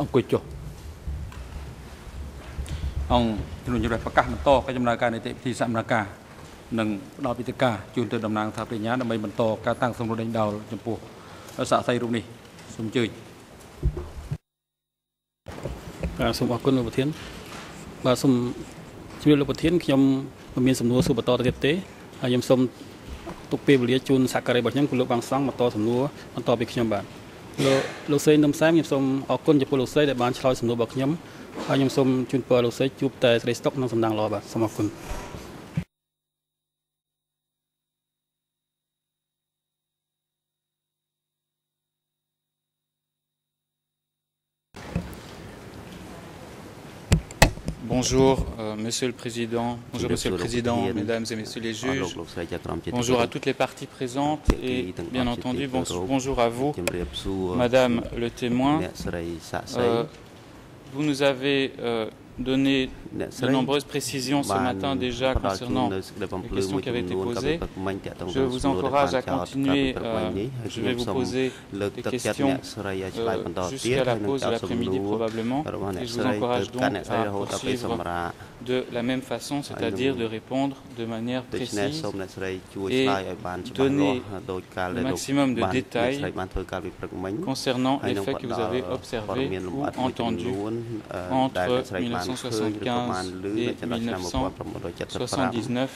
អង្គុយចុះអង្គជំនុំជម្រះប្រកាសបន្តកិច្ចដំណើរការនីតិវិធីសមនការនិងផ្ដល់ពិធីការជូនទៅតំណាងថាបញ្ញាដើម្បីបន្តការតាំងសម្រួលដេញដោលចំពោះសាក់សីរូបនេះសូមអញ្ជើញបាទសូមអរគុណលោកប្រធានបាទសូមជំរាបលោកប្រធានខ្ញុំមិនមានសំណួរសួរបន្តទៅទៀតទេហើយខ្ញុំសូមទុកពេលវេលាជូនសហការីរបស់ខ្ញុំគឺលោកបាំងសង់បន្តសំណួរបន្តពីខ្ញុំបាទ លោកលោកស្រីនឹមសែមខ្ញុំសូមអរគុណចំពោះលោកស្រីដែលបានឆ្លើយសំណួររបស់ខ្ញុំហើយខ្ញុំសូមជូនពរលោកស្រីជួបតែសេរីសុខនិងសំណាងល្អបាទសូមអរគុណ Bonjour, euh, Monsieur le Président, bonjour Monsieur le Président, Mesdames et Messieurs les juges, bonjour à toutes les parties présentes et bien entendu bonjour à vous, Madame le témoin. Euh, vous nous avez euh, donné de nombreuses précisions ce matin déjà concernant les questions qui avaient été posées. Je vous encourage à continuer. Euh, je vais vous poser des questions euh, jusqu'à la pause de l'après-midi probablement. Et je vous encourage donc à poursuivre de la même façon, c'est-à-dire de répondre de manière précise et donner le maximum de détails concernant les faits que vous avez observés ou entendus entre 1900 1975 et 1979.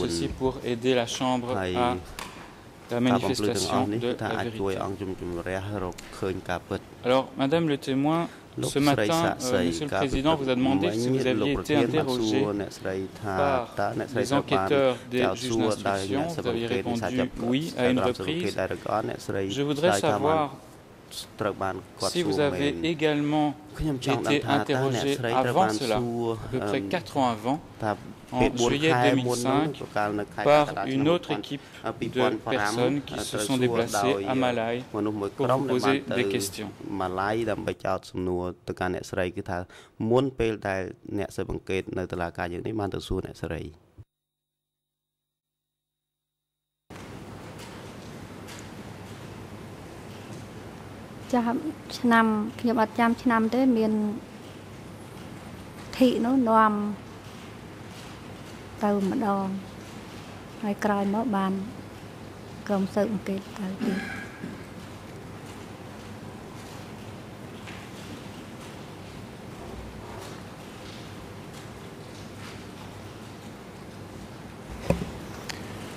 Ceci pour aider la Chambre à la manifestation de la vérité. Alors, Madame le témoin, ce matin, Monsieur le Président vous a demandé si vous aviez été interrogé par les enquêteurs des juges d'instruction. Vous aviez répondu oui à une reprise. Je voudrais savoir si vous avez également été interrogé avant cela, à peu près 4 ans avant, en juillet 2005, par une autre équipe de personnes qui se sont déplacées à Malaï pour vous poser des questions. ស៊ើបអង្កេតនៅតុលាការយើងនេះបានទៅសួរអ្នកស្រីចាំឆ្នាំខ្ញុំអត់ចាំឆ្នាំទេមានធីនោះនាំទៅម្ដងហើយក្រោយមកបានក្រុមស៊ើបអង្កេតទៅទៀត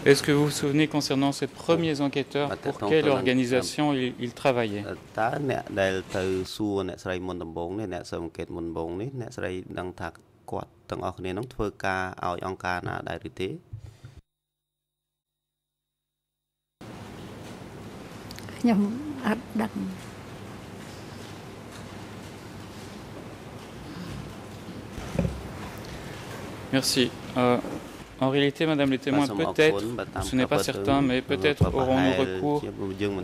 Est-ce que vous vous souvenez concernant ces premiers enquêteurs, pour quelle organisation ils, travaillaient Merci. Euh, en réalité, Madame le témoin, peut-être, ce n'est pas certain, mais peut-être aurons-nous recours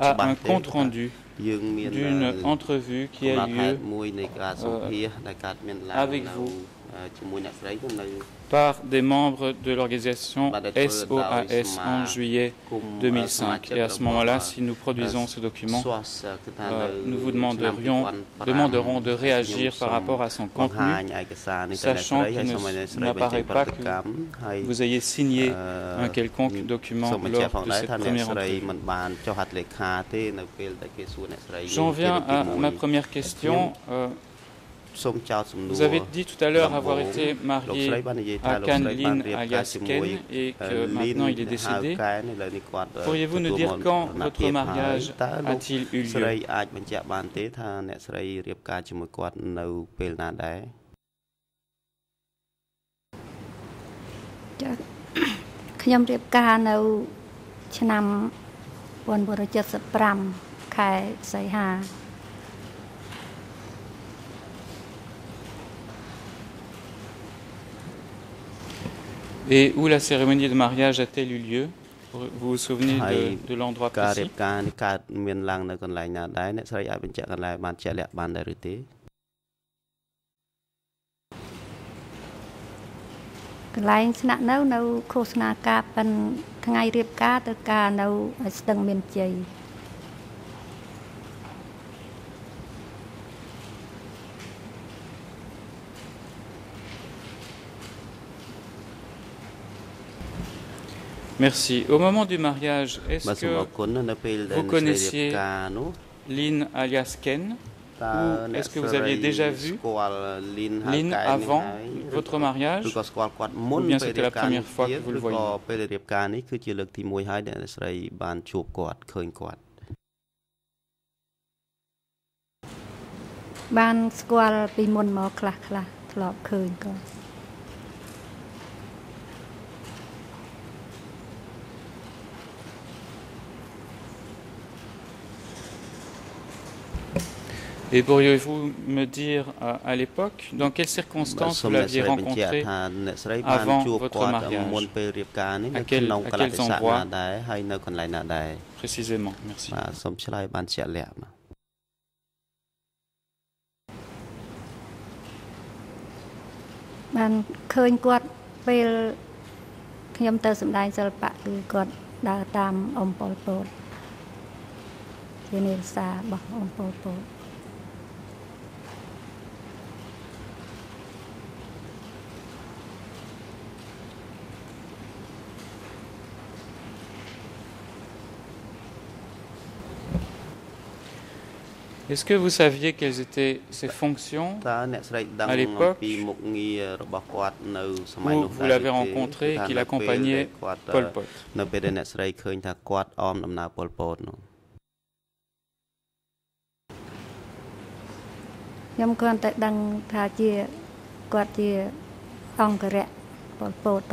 à un compte-rendu d'une entrevue qui a lieu euh, avec vous par des membres de l'organisation SOAS en juillet 2005. Et à ce moment-là, si nous produisons ce document, nous vous demanderions, demanderons de réagir par rapport à son contenu, sachant qu'il n'apparaît pas que vous ayez signé un quelconque document lors de cette première entrée. J'en viens à ma première question. Vous avez dit tout à l'heure avoir été marié à Kan Lin alias Ken et que maintenant il est décédé. Pourriez-vous nous dire quand votre mariage a-t-il eu lieu ខ្ញុំរៀបការនៅ ឆ្នាំ1975ខែសីហា Et où la cérémonie de mariage a-t-elle eu lieu Vous vous souvenez Hay de, de l'endroit ការរៀប précis ការនេះកើតមានឡើងនៅកន្លែងណាដែរអ្នកស្រីអាចបញ្ជាក់កន្លែងបានជាក់លាក់បានដែរឬទេកន្លែងស្នាក់នៅនៅឃោសនាការប៉ិនថ្ងៃរៀបការទៅការនៅស្ទឹងមានជ័យ Merci. Au moment du mariage, បាទ est-ce សូមអរ que គុណនៅពេលដែល vous អ្នកស្រីរៀប connaissiez ការនោះ Lynn alias Ken តើ Ou អ្នក est-ce que ស្ vous រី aviez déjà vu ស្គាល់លីនហៅ Lynn កែនេះ avant ហើយ votre mariage ឬក៏ស្គាល់គាត់មុន Ou bien ពេល c'était រៀ la បការ première នេះ fois ទៀ que ត vous le ឬក៏ voyez ពេលរៀបការនេះគឺជាលើកទី1ហើយដែលអ្នកស្រីបានជួបគាត់ឃើញគាត់ បានស្គាល់ពីមុនមកខ្លះខ្លះធ្លាប់ឃើញគា Et pourriez-vous me dire à l'époque dans quelles circonstances vous l'aviez rencontré avant votre mariage À, quel, à quels endroits Précisément, merci. Est-ce que vous saviez quelles étaient ses fonctions à l'époque où vous l'avez rencontré et qu'il accompagnait Pol Pot. Pol Pot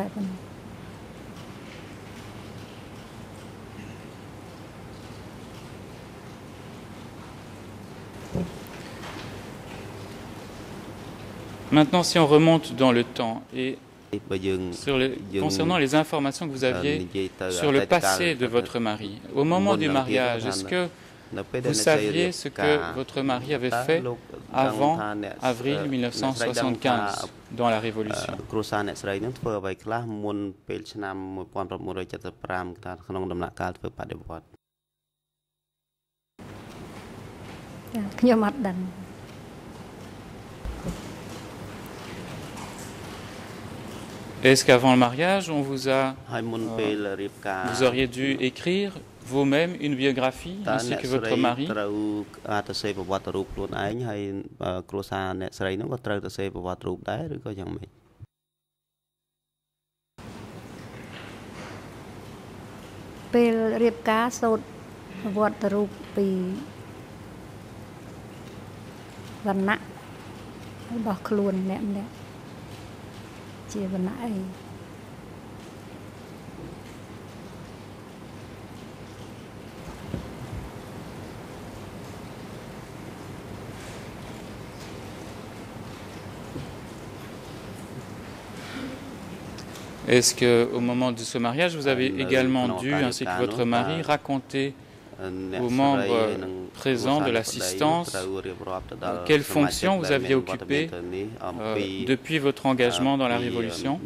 Maintenant, si on remonte dans le temps et concernant les informations que vous aviez sur le passé de votre mari, au moment du mariage, est-ce que vous saviez ce que votre mari avait fait avant avril 1975 dans la Révolution ខ្លះមុនពេលឆ្នាំ1975ថាក្នុងដំណាក់កាលធ្វើបដិវត្តន៍ ចាខ្ញុំអត់ដឹង Est-ce qu'avant le mariage, on vous a, ហើយមុនពេលរៀបការ vous auriez dû écrire vous-même une biographie តើ ainsi អ្នក que ស្រី votre mari ត្រូវអាចទៅសេប្រវត្តិរូបខ្លួនឯងហើយអឺគ្រួសារអ្នកស្រីហ្នឹងក៏ត្រូវទៅសេប្រវត្តិរូបដែរឬក៏យ៉ាងម៉េច ពេលរៀបការសូត្រវត្តរូបពី វណ្ណៈរបស់ខ្លួនម្នាក់ម្នាក់ជាវណ្ណៈអី Est-ce qu'au moment de ce mariage, vous avez Euh, également non, dû, pas le ainsi que cas, votre non, mari, pas- raconter អ្នក aux membres présents de l'assistance quelle fonction vous aviez occupée euh, depuis votre engagement dans la Révolution.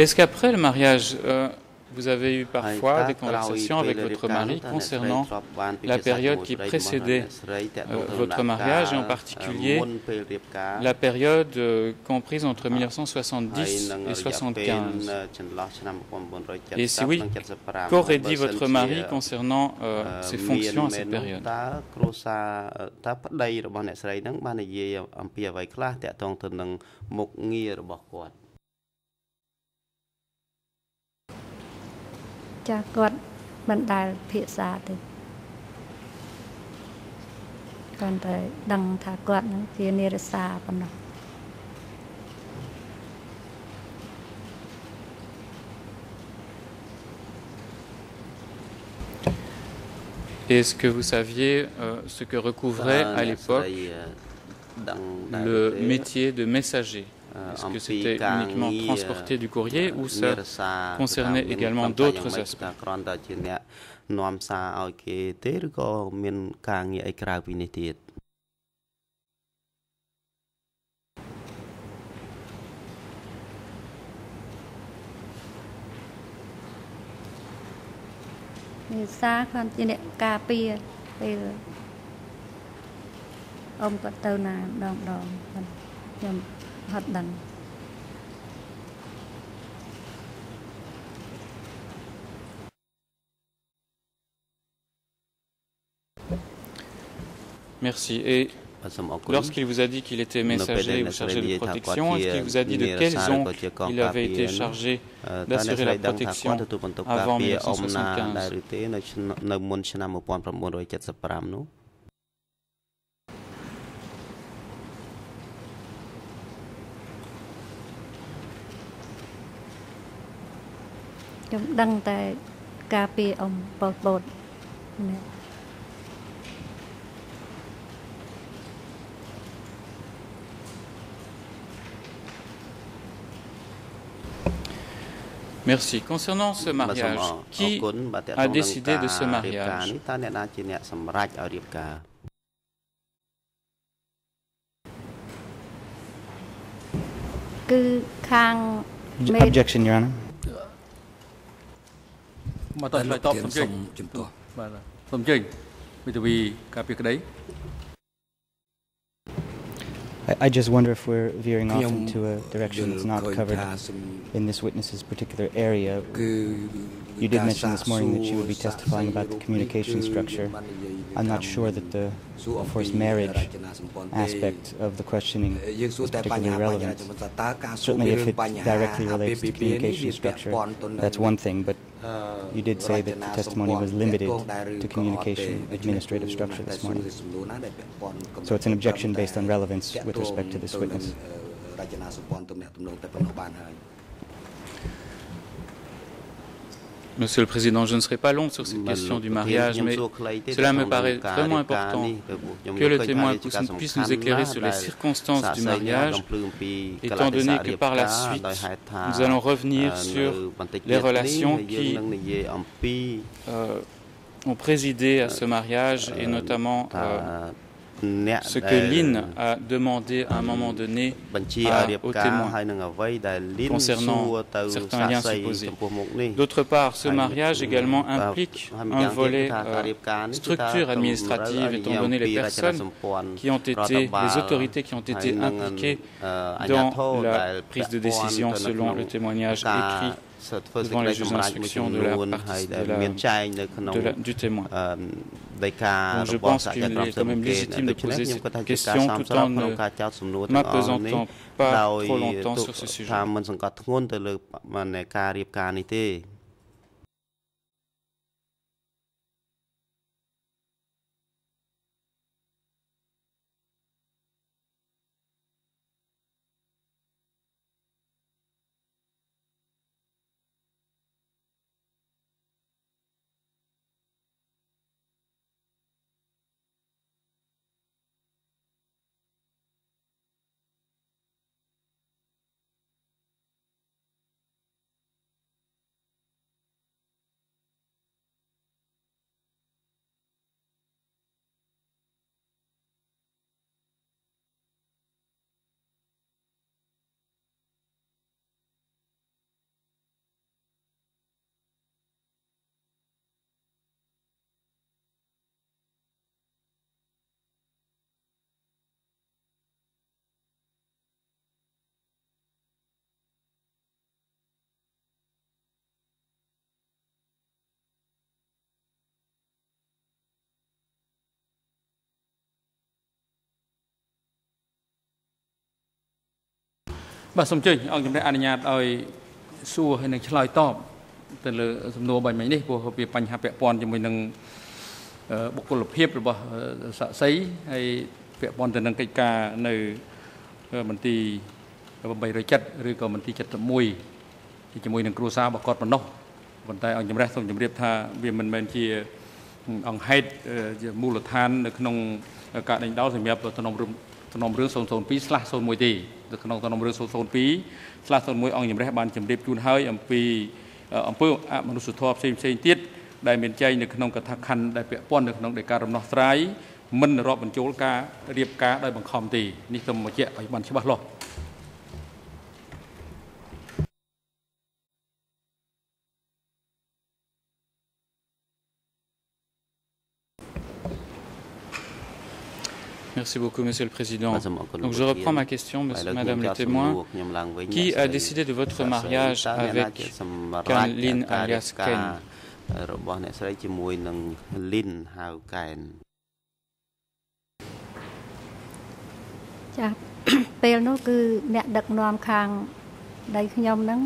Est-ce qu'après le mariage, euh, vous avez eu ហើយ parfois តើ des ក្រោយ conversations ពេល avec រៀប votre ការនោះ mari តើអ្នកស្រី concernant ធ្លាប់បានពិភាក្សា la période qui ជាមួយស្រីរបស់ précédait, អ្នកស្រីទាក់ទង euh, ទៅនឹង votre ដំណាក់កាល mariage et en particulier មុនពេលរៀបការ la période euh, comprise entre ហើយ 1970 នឹង et រយៈពេល 75 ចន្លោះឆ្នាំ Et si oui, 1970និង75 Qu'aurait dit បើសិន votre ជា mari concernant euh, អឺ ses មាន fonctions à មែន cette នោះ période តើគ្រួសារតើប្តីរបស់អ្នកស្រីហ្នឹងបាននិយាយអំពីអ្វីខ្លះតាក់ទងទៅនឹងមុខងាររបស់គាត់ ចាស់គាត់មិនដែលភាសាទេគាត់តែដឹងថាគាត់នឹងជានិរសាប៉ុណ្ណោះ Est-ce que vous saviez euh, ce que recouvrait តើ à អ្នកស្រី l'époque អឺដឹងដែរ le ទេ métier de messager Euh, Est-ce que c'était uniquement transporter du courrier ou ça concernait également d'autres aspects Merci. Et lorsqu'il vous a dit qu'il était messager ou chargé de protection, est-ce qu'il vous a dit de quels oncles il avait été chargé d'assurer la protection avant 1975 ខ្ញុំដឹងតែការពារអ៊ំប៉ុលពតម្នាក់ Merci. Concernant ce បាទសូម mariage, អរ qui គុណបាទតើត a ងនឹង décidé de ce ការរៀបការ mariage នេះតើអ្នកណាជាអ្នកសម្រេចឲ្យរៀបការគឺខាងមេ Objection, Your Honor. មកតើឆ្លើយតបសំជិញ ជំទាស់ បាទសំជិញវិទ្យាការពារក្តី I, I just wonder if we're veering off ខ្ញុំ into a direction that's not យល់ឃើញ covered ថាសំ in this witness's particular area. គឺ You did ការ mention this morning that she would be សាកសួរ testifying about the សាកសួរ communication រូបនេះ structure. គឺបាននិយាយទៅ I'm not តាម sure that the សួរអំពី forced marriage រចនាសម្ព័ន្ធទេ aspect of the questioning យើងសួរ is តែបញ្ហា particularly បញ្ហា relevant. ចំពោះតើការសួរ Certainly, ពី if រឿង it បញ្ហា directly អាពាហ៍ relates to ពិពាហ៍នេះ communication វាពាក់ structure, ព័ន្ធទៅនឹង that's one thing, but អឺ you did say that the testimony was limited to communication administrative structure this morning. So it's an objection based on relevance with respect to this witness. Monsieur le Président, je ne serai pas long sur cette question du mariage, mais cela me paraît vraiment important que le témoin puisse nous éclairer sur les circonstances du mariage, étant donné que par la suite, nous allons revenir sur les relations qui euh, ont présidé à ce mariage et notamment... Euh, ce que Lynn a demandé à un moment donné à, aux concernant certains liens supposés. D'autre part, ce mariage également implique un volet euh, structure administrative, étant donné les personnes qui ont été, les autorités qui ont été impliquées dans la prise de décision selon le témoignage écrit devant les juges d'instruction de la, partie, de la, de du témoin. Donc je pense qu'il est quand même légitime de poser cette question tout en ne m'apesantant pas trop longtemps sur ce sujet. បការនេះទេបាទសូមអញ្ជើញអង្គជំរះអនុញ្ញាតឲ្យសួរហើយនឹងឆ្លើយតបទៅលើសំណួរបាញ់មិញនេះព្រោះវាបញ្ហាពាក់ព័ន្ធជាមួយនឹងអឺបុគ្គលភាពរបស់អឺសាក់សីហើយពាក់ព័ន្ធទៅនឹងកិច្ចការនៅអឺមន្ទីរ807ឬក៏មន្ទីរ71ជាមួយនឹងគ្រួសាររបស់គាត់ប៉ុណ្ណោះប៉ុន្តែអង្គជំរះសូមជម្រាបថាវាមិនមែនជាអង្គហេតុអឺជាមូលដ្ឋាននៅក្នុងការដេញដោលសម្រាប់តំណរឿ ងតំណរឿង002/01ទេនៅក្នុងតំណរឿង002/01អង្គជំរះបានជម្រាបជូនហើយអំពីអឺអំពើអមនុស្សធម៌ផ្សេងផ្សេងៗទៀតដែលមានចែងនៅក្នុងកថាខណ្ឌដែលពាក់ព័ន្ធនៅក្នុងដីការរំដោះស្រាយមិនរាប់បញ្ចូលការរៀបការដោយបង្ខំទេនេះសូមបញ្ជាក់ឲ្យបានច្បាស់លាស់ Merci beaucoup, Monsieur le Président. បាទសូមអរគុណ Donc je លោក reprends ធាន ma question, ឥ monsieur, ឡូវខ្ញុំ Madame ច le ង់សំ témoin. ណួរខ្ញុំឡើងវិញ Qui អ្នកស្រី a décidé de votre សាស្ត្រី mariage តើអ្នកណា avec ជាសម្រាប់ Can Lin ការរៀប alias ការ Ken? របស់អ្នកស្រីជាមួយនឹងលីនហៅកែន ចា ពេលនោះគឺអ្នកដឹកនាំខាងដៃខ្ញុំហ្នឹង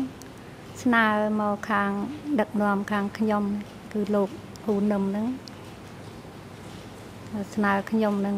ស្នើមកខាងដឹកនាំខាងខ្ញុំ គឺលោកហ៊ូនឹមហ្នឹងស្នើខ្ញុំហ្នឹង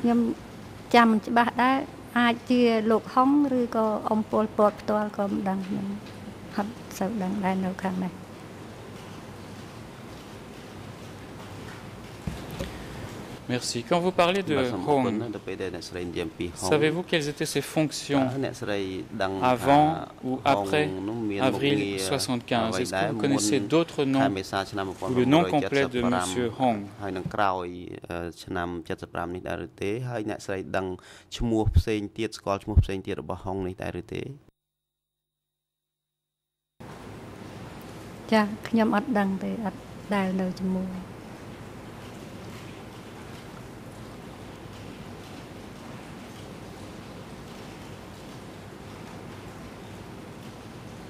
ខ្ញុំចាំមិនច្បាស់ដែរអាចជាលោកហុងឬក៏អ៊ំពលពតផ្ទាល់ក៏មិនដឹងខ្ញុំហត់សូវដឹងដែរនៅខាងនេះ Merci. Quand vous parlez de បាទសូមអរគុណ Hong, ណាស់ទៅពេលដែលអ្នកស្រីនិយាយអំពីហុង savez-vous quelles étaient ses តើ fonctions អ្នកស្រីដឹង avant ថា ou ហុង après នោះមាន avril មុខងារ 75 អ្វី Est-ce ដែរ que vous មុន connaissez d'autres ខែ noms មេសាឆ្នាំ ou le nom complet de 1975 Monsieur Hong ហើយនឹងក្រោយអឺឆ្នាំ75នេះដែរឬទេ ហើយអ្នកស្រីដឹងឈ្មោះផ្សេងទៀតស្គាល់ឈ្មោះផ្សេងទៀតរបស់ហុងនេះដែរឬទេ ចាខ្ញុំអត់ដឹងទេអត់ដែលនៅជាមួយ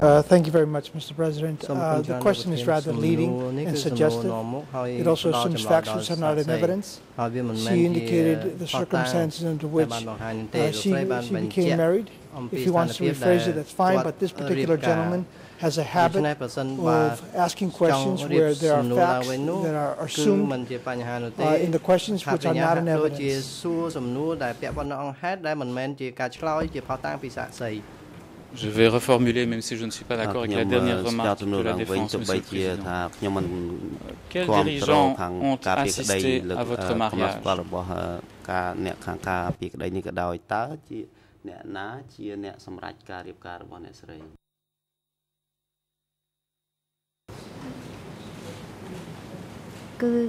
Uh, thank you very much, Mr. President. Uh, the question is rather leading and suggestive. It also assumes facts which are not in evidence. She indicated the circumstances under which uh, she, she became married. If he wants to rephrase it, that's fine, but this particular gentleman has a habit of asking questions where there are facts that are assumed uh, in the questions which are not in evidence. Je vais reformuler, même si je ne suis pas d'accord avec la dernière remarque de la Défense, Monsieur le Président. Quels dirigeants ont assisté à votre mariage Que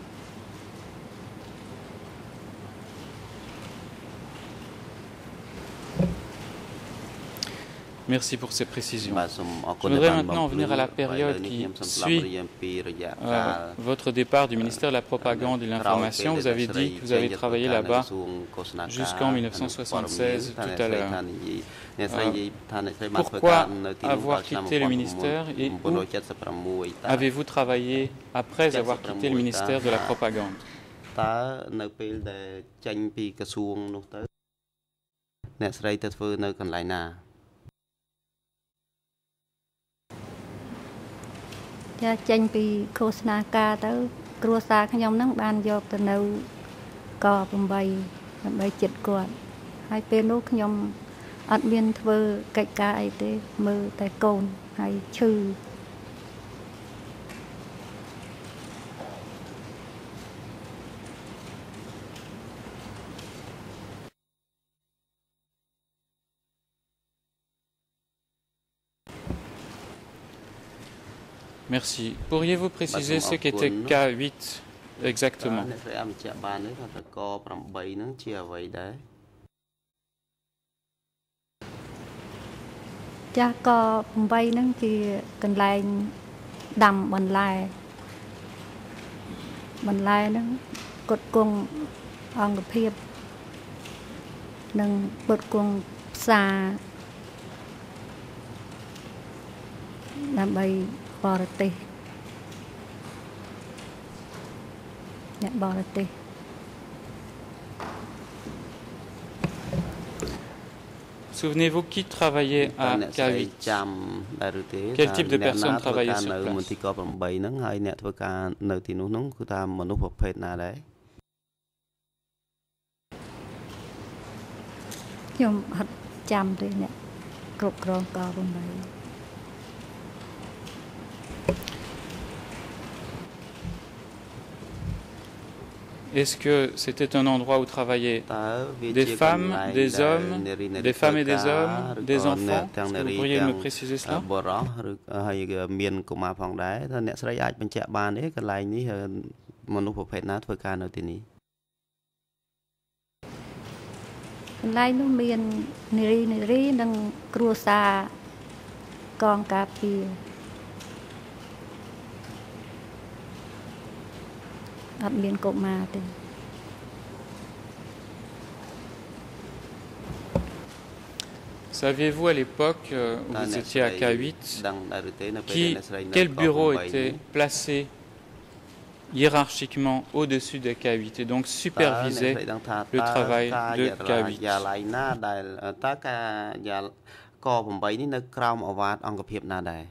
Merci pour ces précisions. Je voudrais maintenant en venir à la période qui suit votre départ du ministère de la Propagande et de l'Information. Vous avez dit que vous avez travaillé là-bas jusqu'en 1976 tout à l'heure. Pourquoi avoir quitté le ministère et où avez-vous travaillé après avoir quitté le ministère de la Propagande តើនៅពេលដែលចេញពីក្រសួងនោះទៅអ្នកស្រីទៅធ្វើនៅកន្លែងណាចាចេញពីឃោសនាការទៅ គ្រួសារខ្ញុំហ្នឹងបានយកទៅនៅក8ដើម្បីចិត្តគាត់ហើយពេលនោះខ្ញុំអត់មានធ្វើកិច្ចការអីទេមើលតែកូនហើយឈឺ Merci. Pourriez-vous préciser ce qu'était K8 exactement D'accord, 8នឹងជាកន្លែងដាំបន្លែបន្លែនឹងគុតគង់អង្គភាពនិងគុតគង់ផ្សារដើម្បី បរទេសអ្នកបរទេស Souvenez-vous qui travaillait à អ្នកស្រី K8 ចាំដែរឬទេ Quel type de ថាអ្នកណា personnes ធ្វើការ travaillaient sur នៅ place មន្ទីរក8ហ្នឹងហើយអ្នកធ្វើការនៅទីនោះហ្នឹងគឺថាមនុស្សប្រភេទណាដែរខ្ញុំអត់ចាំទេអ្នកគ្រប់គ្រងក8 Est-ce que c'était un endroit où travaillaient តើវា des ជាកន្ femmes, លែង des ដែល hommes, នារីនារី des femmes et ធ្វើ des ការ hommes, ឬ des ក៏ enfants ទាំង Est-ce នា que រី vous pourriez ទាំង me préciser cela បរោះឬហើយក៏មានកុមារផងដែរថាអ្នកស្រីអាចបញ្ជាក់បានទេកន្លែងនេះមនុស្សប្រភេទណាធ្វើការនៅទីនេះ កន្លែងនោះមាននារីនារីនិងគ្រួសារកងការពារ អត់មានកុមារទេ Saviez-vous à l'époque euh, où តើ vous អ្នក étiez ស្ à រី K8 ដឹងដែរឬទេនៅពេល qui, ដែលអ្នកស្រីនៅ quel ក bureau 8 était នេះ placé hiérarchiquement au-dessus de K8 et donc តើអ្នក supervisait ស្រីដឹងថា le តើ travail ការ de យាឡា K8 យាឡៃណាដែលតើការយាលក8នេះនៅក្រោមអវាទអង្គភាពណាដែរ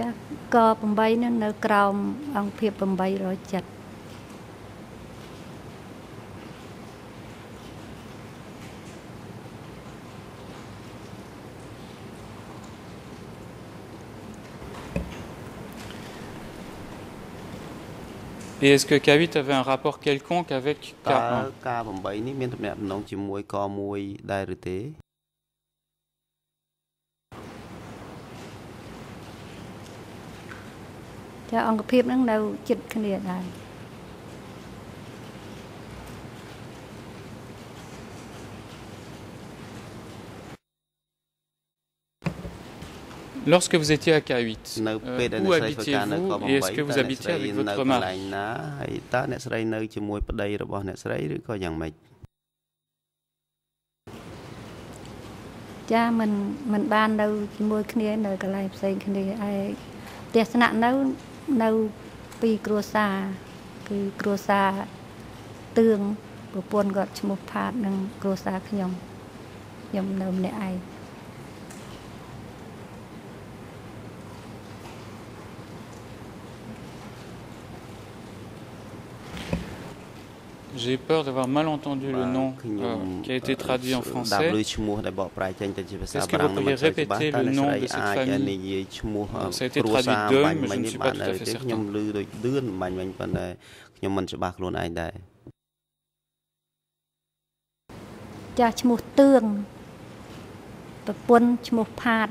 ចាស់ក8នឹងនៅក្រោមអង្គភាព807 Et est-ce que K8 avait un rapport quelconque avec តើ K1 ការ8នេះមានទំនាក់ទំនងជាមួយក1ដែរឬទេ ចាស់អង្គភាពនឹងនៅជិតគ្នាដែរ Lorsque vous étiez à K8, នៅ euh, ពេលដែល où អ្នកស្រីធ្វើការនៅក habitiez-vous et est-ce que 8 vous តើអ្នក habitiez ស្រី avec នៅ votre កន្លែ mari ងណាហើយតើអ្នកស្រីនៅជាមួយប្តីរបស់អ្នកស្រីឬក៏យ៉ាងម៉េចចាស់មិនមិនបាននៅជាមួយគ្នានៅកន្លែងផ្សេងគ្នាឯផ្ទះស្នាក់នៅ នៅពីរគ្រួសារគឺគ្រួសារតឿងប្រពន្ធគាត់ឈ្មោះផាតនិងគ្រួសារខ្ញុំខ្ញុំនៅម្នាក់ឯង J'ai peur d'avoir mal entendu le nom ខ្ញុំ euh, qui a été traduit en ដាក់ français. លុយឈ្មោះដែលបកប្រែចេញទៅជាភាសា Est-ce que បារាំង vous នឹងមិន pourriez សូវច្បាស់ répéter តើ le អ្នក nom ស្រី de cette អាច famille? និយាយឈ្មោះ Ça a été គ្រួសារ traduit d'eux, បាញ់ mais je មិញ ne នេះ suis បា pas ន tout ដែរ à fait ទេខ្ញុំ certain. ឮដូចឌឿនបាញ់មិញប៉ុន្តែខ្ញុំមិនច្បាស់ខ្លួនឯងដែរ ចាស់ឈ្មោះតឿងប្រពន្ធឈ្មោះផាត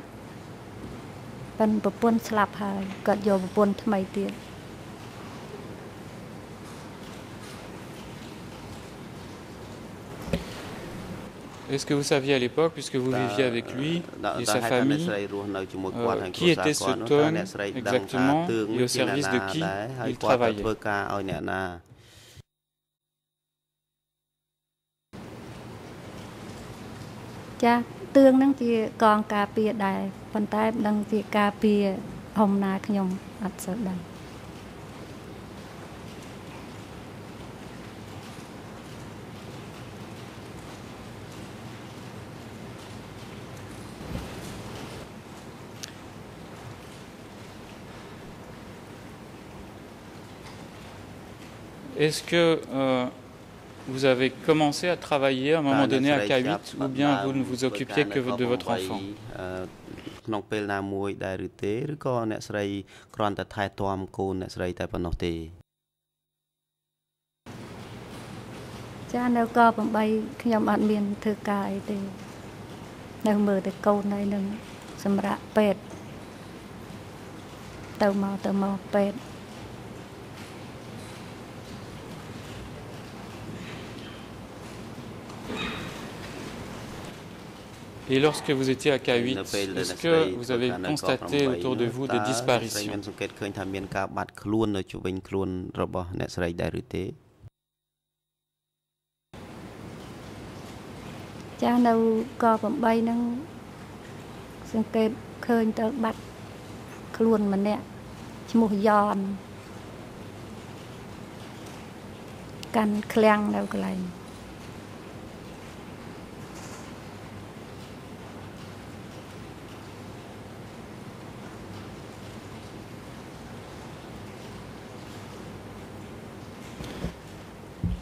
ប៉ិនប្រពន្ធស្លាប់ហើយគាត់យកប្រពន្ធថ្មីទៀត Est-ce que vous saviez à l'époque, puisque vous viviez avec lui et sa famille, euh, qui était ce Ton exactement et au service de qui il travaillait. Est-ce que euh, vous avez commencé à travailler à un moment តើ donné à អ្នកស្រីចាប់ K8 ou bien vous ne vous occupiez que de votre enfant អឺក្នុងពេលណាមួយដែរឬទេឬក៏អ្នកស្រីគ្រាន់តែថែទាំកូនអ្នកស្រីតែប៉ុណ្ណោះទេចាស់នៅក8ខ្ញុំអត់មានធ្វើការអីទេនៅមើលតែកូនហើយនឹងសម្រាប់ពេទ្យទៅមកទៅមកពេទ្យ Et lorsque vous étiez à K8, est-ce que vous avez constaté autour de vous des disparitions មានសង្កេតឃើញថាមានការបាត់ខ្លួននៅជុំវិញខ្លួនរបស់អ្នកស្រីដែរឬទេចាស់នៅក8ហ្នឹងសង្កេតឃើញទៅបាត់ខ្លួនម្នាក់ឈ្មោះយ៉នកាន់ឃ្លាំងនៅកន្លែង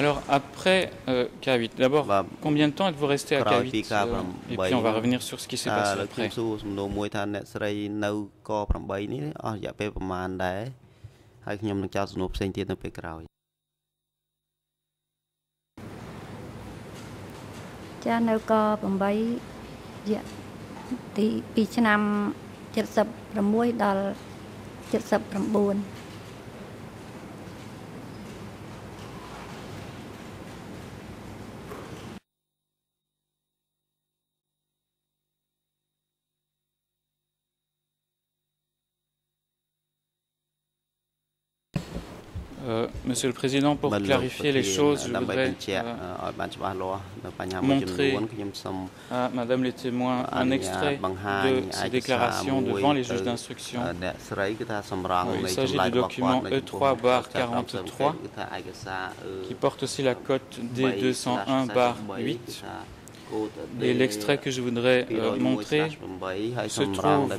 Alors après euh, K8, d'abord, Bah, combien de temps êtes-vous resté à ក្រោយ K8 ពីការ euh, Et puis on va revenir sur ce qui s'est តើ passé លើកខ្ញុំ après. សួរសំណួរមួយថាអ្នកស្រីនៅក8នេះអស់រយៈពេលប្រហែលដែរហើយខ្ញុំនឹងចោទសំណួរផ្សេងទៀតនៅពេលក្រោយចាស់នៅក8រយៈទីពីឆ្នាំ76ដល់79 Monsieur le Président, pour clarifier les choses, je voudrais montrer à Madame les témoins un extrait de ces déclarations devant les juges d'instruction. Il s'agit du document E3-43 qui porte aussi la cote D201-8. Et l'extrait que je voudrais montrer se trouve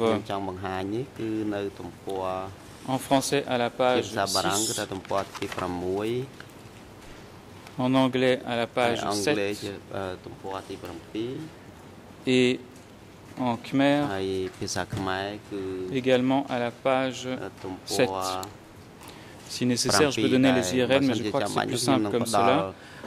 en français à la page 6, en anglais à la page 7, et en khmer. Également à la page 7. Si nécessaire, je peux donner les IRN, mais je crois que c'est plus simple comme cela.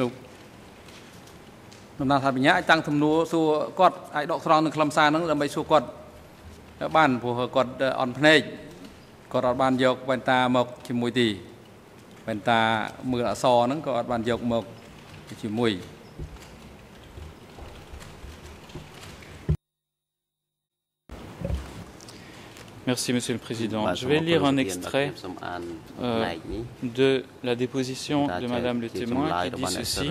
លោកដំណើរថាបញ្ញាអាចតាំងសំណួរសួរគាត់អាចដកស្រង់នឹងខ្លឹមសារហ្នឹងដើម្បីសួរគាត់បានព្រោះគាត់អន់ភ្នែកគាត់អត់បានយកវ៉ែនតាមកជាមួយទីវ៉ែនតាមើលអក្សរហ្នឹងក៏អត់បានយកមកជាមួយ Merci, Monsieur le Président. Je vais lire un extrait euh, de la déposition de Madame le témoin qui dit ceci.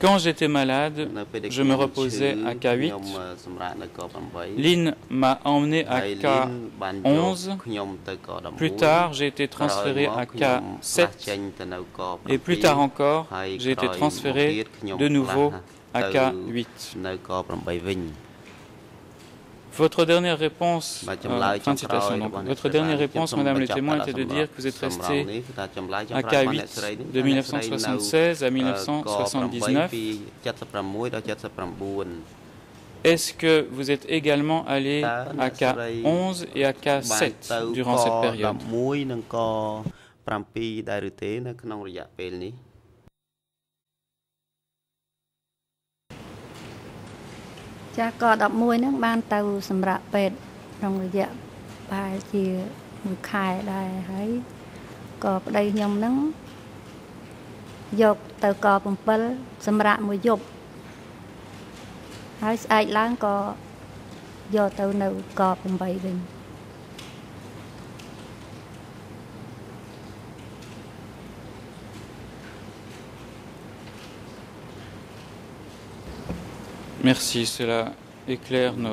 Quand j'étais malade, je me reposais à K8. Lynn m'a emmené à K11. Plus tard, j'ai été transféré à K7. Et plus tard encore, j'ai été transféré de nouveau à K8. Votre dernière réponse, euh, fin de citation, donc, votre dernière réponse, Madame le témoin, était de dire que vous êtes resté à K8 de 1976 à 1979. Est-ce que vous êtes également allé à K11 et à K7 durant cette période ចាស់ក៏11ហ្នឹងបានទៅសម្រាប់ពេទ្យក្នុងរយៈប្រហែលជាមួយខែដែរហើយក៏ប្តីខ្ញុំហ្នឹងយកទៅក7សម្រាប់មួយយប់ហើយស្អែកឡើងក៏យកទៅនៅក8វិញ Merci, cela éclaire nos,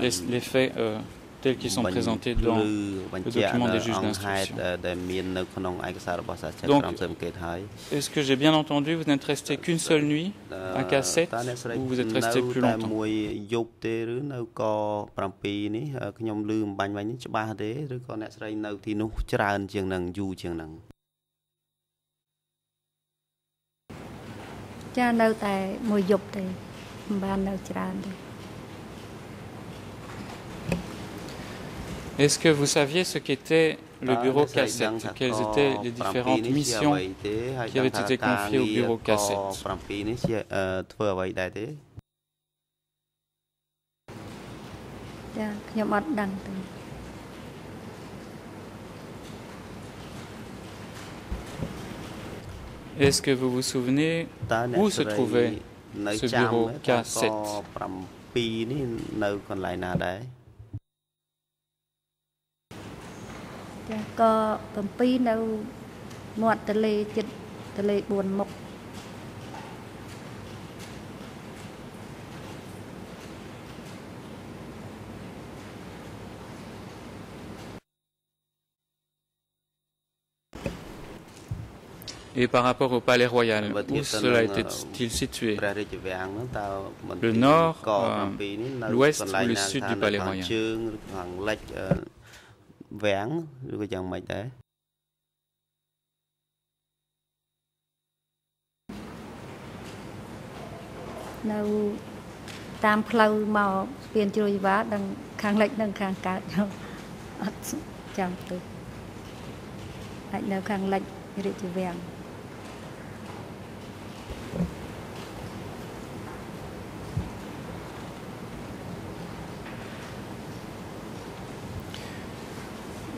les, les, faits euh, tels qu'ils sont présentés dans le document des juges d'instruction. Donc, est-ce que j'ai bien entendu, vous n'êtes resté qu'une seule nuit à K7 ou vous êtes resté plus longtemps ចានៅតែមួយយប់ទេមិនបាននៅច្រើនទេ Est-ce que vous saviez ce qu'était le bureau K7 Quelles étaient les différentes missions qui avaient été confiées au bureau K7 ចាខ្ញុំអត់ដឹងទេ Est-ce que vous vous souvenez où se trouvait ce bureau K7 ចាក៏7នៅមាត់ទន្លេចិត្តទន្លេ4មុខ Et par rapport au palais royal, où cela était-il situé? Le nord, euh, l'ouest ou le sud du palais royal?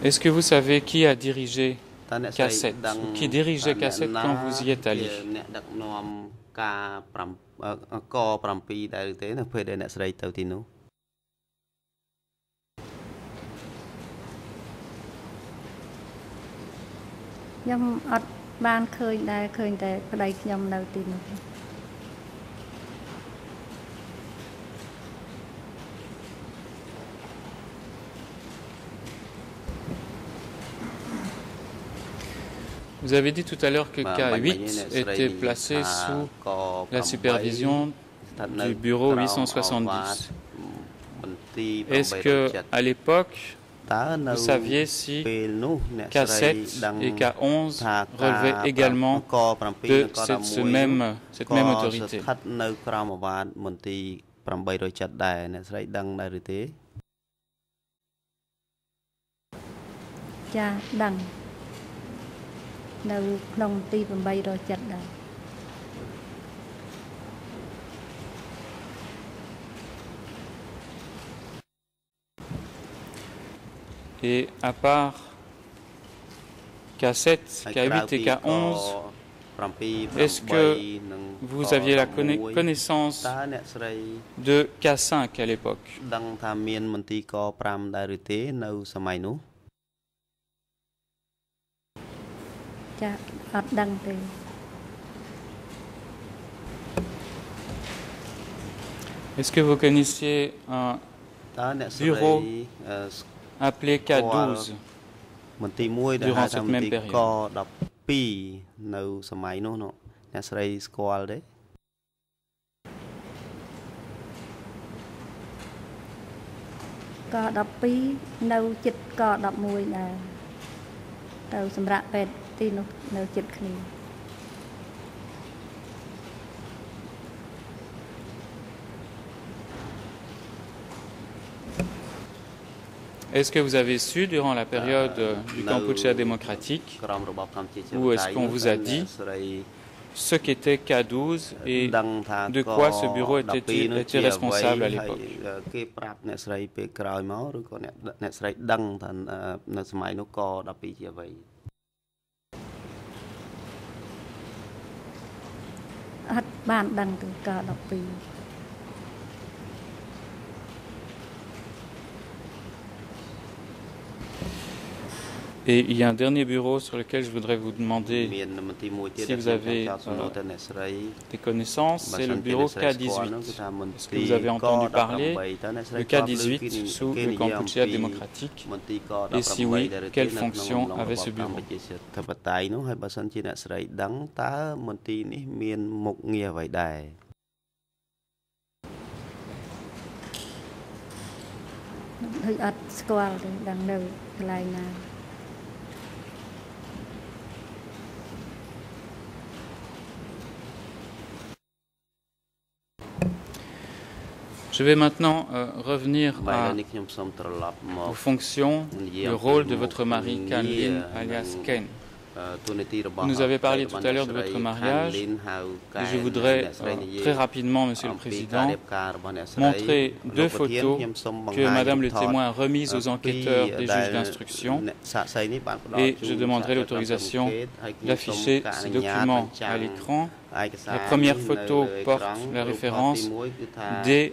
Est-ce que vous savez qui a dirigé K7 Qui dirigeait K7 quand vous y êtes allé? Vous avez dit tout à l'heure que K8 était placé sous la supervision du bureau 870. Est-ce que à l'époque, vous saviez si K7 et K11 relevaient également de cette, même, autorité? នៅក្នុងទី870ដែរ Et à part K7, K8 et K11, est-ce que vous aviez la connaissance de K5 à l'époque ចាអត់ដឹងទេអេសកេវូកេនីសេអឺតើអ្នកស្រីអឺ appelé K12 មន្ទីរ1ដែលហៅថាមន្ទីរក12នៅសម័យនោះនោះអ្នកស្រីស្គាល់ទេក12នៅចិត្តក11ដែរទៅសម្រាប់ពេទ្យ ទីនោះនៅចិត្តគ្នា Est-ce que vous avez su durant la période du Kampuchea démocratique, ou est-ce qu'on vous a dit ce qu'était K12 et de quoi ce bureau était, était responsable à l'époque អត់បានដឹងទៅក12 Et il y a un dernier bureau sur lequel je voudrais vous demander si vous avez euh, des connaissances, c'est le bureau K18. Est-ce que vous avez entendu parler de K18 sous le Kampuchea démocratique Et si oui, quelle fonction avait ce bureau អត់ស្គាល់ទេដឹងនៅកន្លែងណា Je vais maintenant euh, revenir à, aux fonctions, le rôle de votre mari, Kanlin, alias Ken. Vous nous avez parlé tout à l'heure de votre mariage. Et je voudrais euh, très rapidement, Monsieur le Président, montrer deux photos que Madame le témoin a remises aux enquêteurs des juges d'instruction. et je demanderai l'autorisation d'afficher ces documents à l'écran. La première photo porte la référence D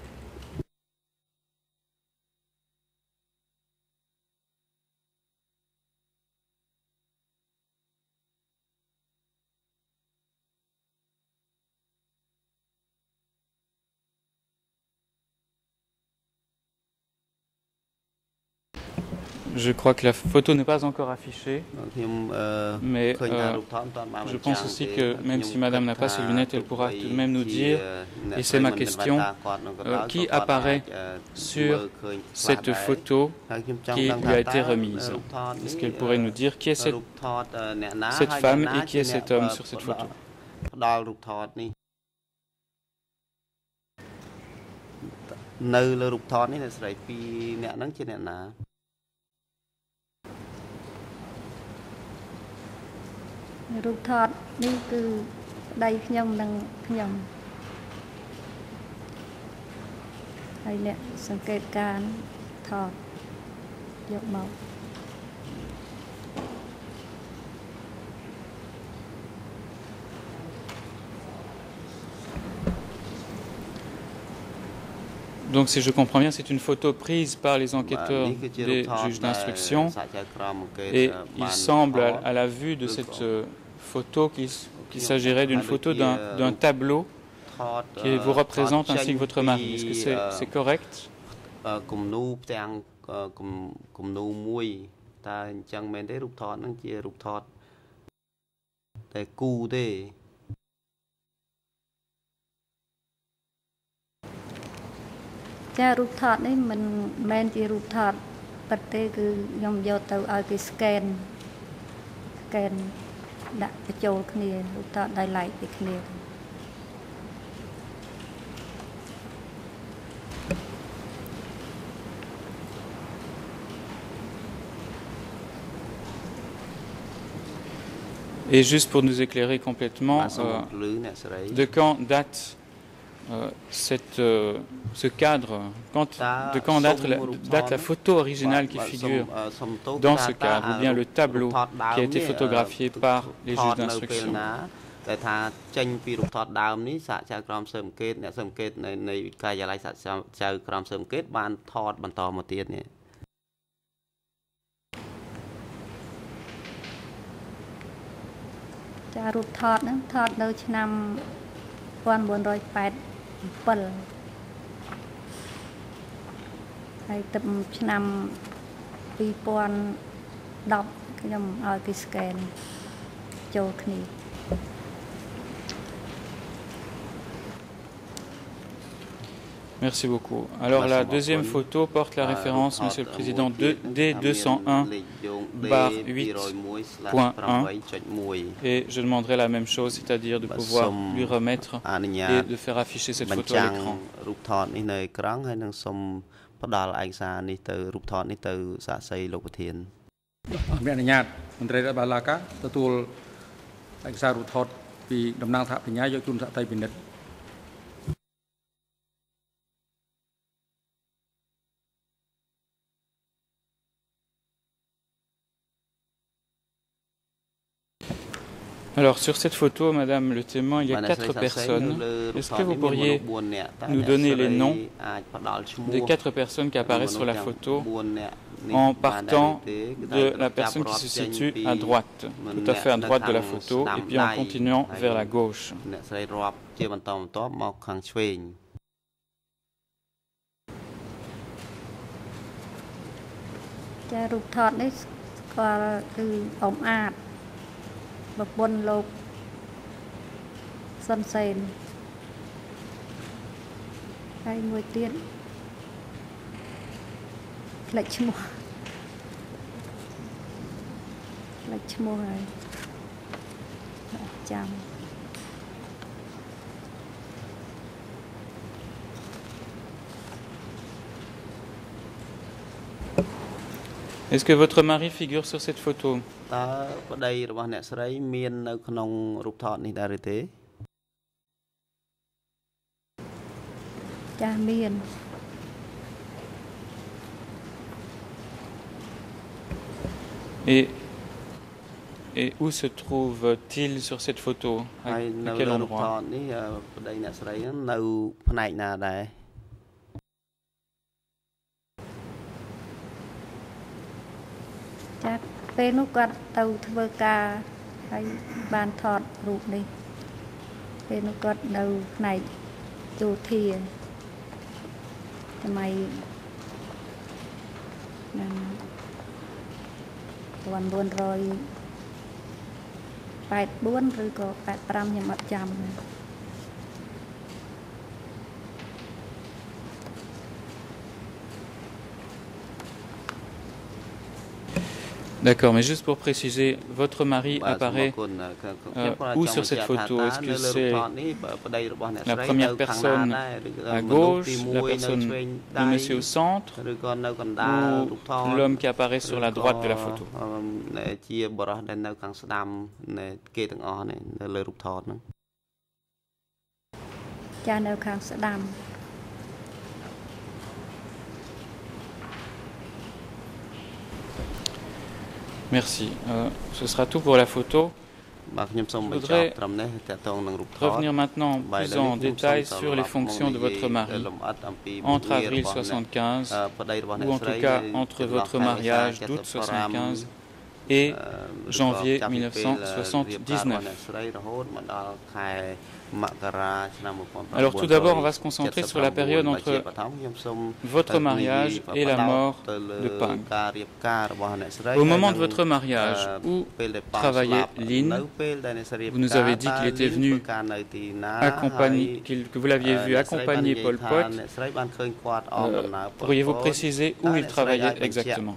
Je crois que la photo n'est pas encore affichée, mais euh, je pense aussi que même si Madame n'a pas ses lunettes, elle pourra tout de même nous dire, et c'est ma question, euh, qui apparaît sur cette photo qui lui a été remise. Est-ce qu'elle pourrait nous dire qui est cette, cette femme et qui est cet homme sur cette photo នៅលើ រូបថតនេះអ្នកស្រីពីរអ្នកហ្នឹងជាអ្នកណារូបថតនេះគឺប្តីខ្ញុំនិងខ្ញុំហើយអ្នកសង្កេតការថតយកមក Donc, si je comprends bien, c'est une photo prise par les enquêteurs des juges d'instruction. Et il semble, à, la vue de cette euh, photo, qu'il s'agirait d'une photo d'un tableau qui vous représente ainsi que votre mari. Est-ce que c'est correct? ចារូបថតនេះមិនមែនជារូបថតពិតទេគឺខ្ញុំយកទៅឲ្យគេ scan scan ដាក់បញ្ចូលគ្នារូបថតដោយឡែកពីគ្នា Et juste pour nous éclairer complètement, euh, de quand date euh, cette, euh, ce cadre, quand, de quand date la, date la photo originale qui figure dans ce cadre, ou bien le tableau qui a été photographié par les juges d'instruction តែថាចេញពីរូបថតដើមនេះសហចៅក្រមស៊ើបអង្កេតអ្នកស៊ើបអង្កេតនៅនៃវិទ្យាល័យសហចៅក្រមស៊ើបអង្កេតបានថតបន្តមកទៀតនេះ ចារូបថតហ្នឹងថតនៅឆ្នាំ 1987ហើយទឹកឆ្នាំ2010ខ្ញុំឲ្យគេស្កេនចូលគ្នា Merci beaucoup. Alors la deuxième photo porte la référence, Monsieur le Président, de D201 8.1 et je demanderai la même chose, c'est-à-dire de pouvoir lui remettre et de faire afficher cette photo à l'écran. ផ្ដល់ឯកសារនេះទៅរូបថតនេះទៅសាកសីលោកប្រធានមានអនុញ្ញាតមន្ត្រីរដ្ឋបាលឡាកាទទួលឯកសាររូបថតពីតំណាងសហបញ្ញាយកជូនសហតីពិនិត្យ Alors sur cette photo, Madame le témoin, il y a quatre personnes. Est-ce que vous pourriez nous donner les noms des quatre personnes qui apparaissent sur la photo en partant de la personne qui se situe à droite, tout à fait à droite de la photo, et puis en continuant vers la gauche ប្រពន្ធលោកសុនសេនហើយមួយទៀតផ្លេចឈ្មោះផ្លេចឈ្មោះហើយចាំ Est-ce que votre mari figure sur cette photo Et, et où se trouve-t-il sur cette photo? À, à quel endroit? ពេលនោះគាត់ទៅធ្វើការហើយបានថតរូបនេះពេលនោះគាត់នៅផ្នែកយោធាសម័យនឹង1984ឬក៏85ខ្ញុំអត់ចាំទេ D'accord, mais juste pour préciser, votre mari apparaît euh, où sur cette photo? Est-ce que c'est la première personne à gauche, la personne de monsieur au centre, ou l'homme qui apparaît sur la droite de la photo? Merci. Euh, ce sera tout pour la photo. Je voudrais revenir maintenant plus en détail sur les fonctions de votre mari entre avril 75, ou en tout cas entre votre mariage d'août 75 et janvier 1979. Alors tout d'abord, on va se concentrer sur la période entre votre mariage et la mort de Pang. Au moment de votre mariage, où travaillait Lynn, vous nous avez dit qu'il était venu accompagner, que vous l'aviez vu accompagner Pol Pot. Euh, Pourriez-vous préciser où il travaillait exactement?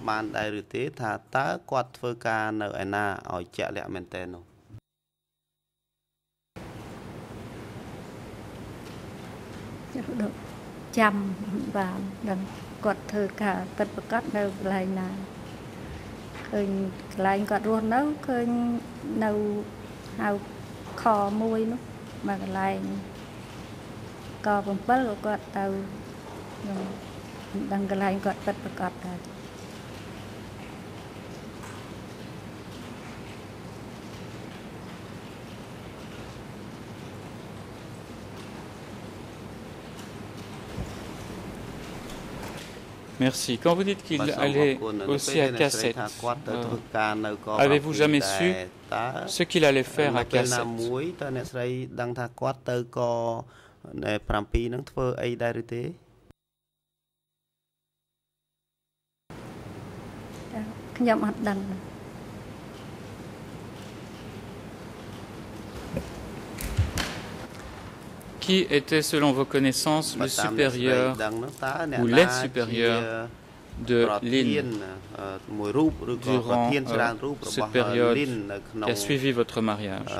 ចាំបានដឹងគាត់ធ្វើការពិតប្រកបនៅកន្លែងណាឃើញកន្លែងគាត់រស់នៅឃើញនៅហៅខមួយនោះមកកន្លែងក7ក៏គាត់ទៅខ្ញុំមិនដឹងកន្លែងគាត់ពិតប្រកបដែរ Merci. Quand vous dites qu'il allait aussi à Cassette, euh, avez-vous jamais su ce qu'il allait faire à Cassette? Qui était, selon vos connaissances, le supérieur ou l'aide supérieure de Lynn durant euh, cette période qui a suivi votre mariage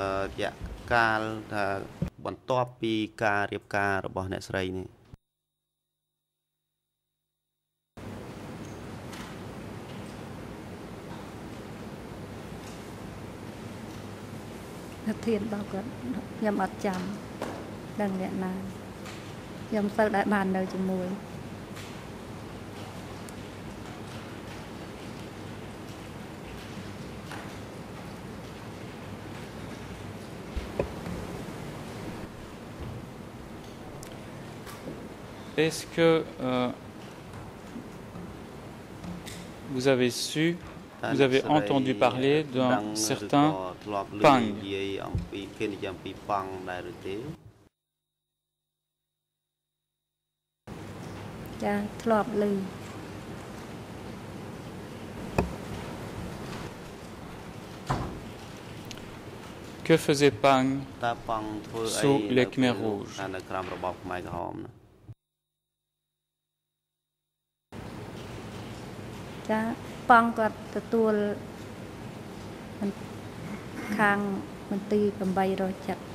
កាលថាបន្ទាប់ពីការរៀបការរបស់អ្នកស្រីនេះ ធានរបស់គាត់ខ្ញុំអត់ចាំ ដឹងអ្នកណាខ្ញុំទៅដែលបាននៅជាមួយ Est-ce que euh, vous avez su, vous avez entendu parler d'un certain Pang ចាធ្លាប់ឮ Que faisait Pang តើប៉ងធ្វើអី sous les Khmer rouges នៅក្រោមរបបខ្មែរក្រហមណាចាប៉ងគាត់ទទួលខាងមន្ទីរ870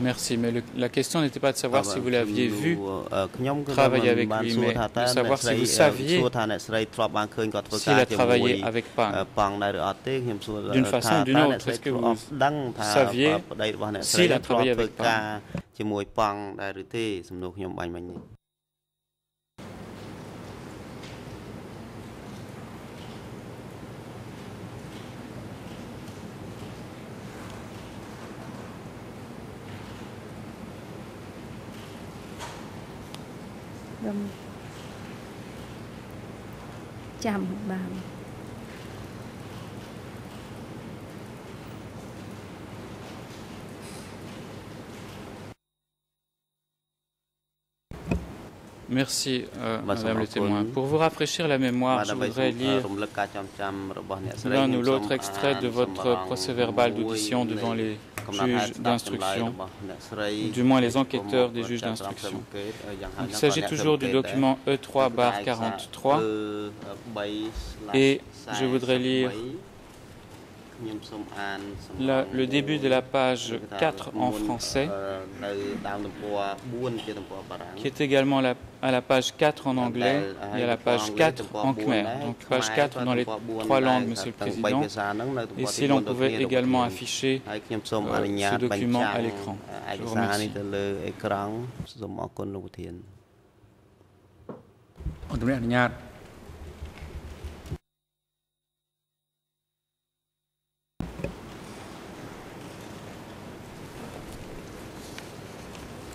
Merci, mais le, la question n'était pas de savoir si vous l'aviez vu travailler avec lui, mais de savoir si vous saviez s'il a travaillé avec Pang. D'une façon ou d'une autre, est-ce que vous saviez s'il a travaillé avec Pang មួយប៉ងដែរឬទេសំណួរខ្ញុំបាញ់មិញនេះ ខ្ញុំចាំបាន Merci, euh, Bah, Madame ça le va, témoin. Paul. Pour vous rafraîchir la mémoire, បាទ je ដើម្បី voudrais សូម lire រំលឹកការចំចាំរបស់អ្នកស្រី l'un ខ្ញុំ ou សូម l'autre អាន extrait de សំ votre រង procès verbal មួយ d'audition នៃ devant les កំណត់ហេតុ juges d'instruction, du moins les enquêteurs des juges d'instruction. Il s'agit toujours du document E3-43 et je voudrais lire le, début de la page 4 en français, qui est également à la page 4 en anglais et à la page 4 en khmer. Donc page 4 dans les trois langues, Monsieur le Président. Et si l'on pouvait également afficher euh, ce document à l'écran. Je vous remercie.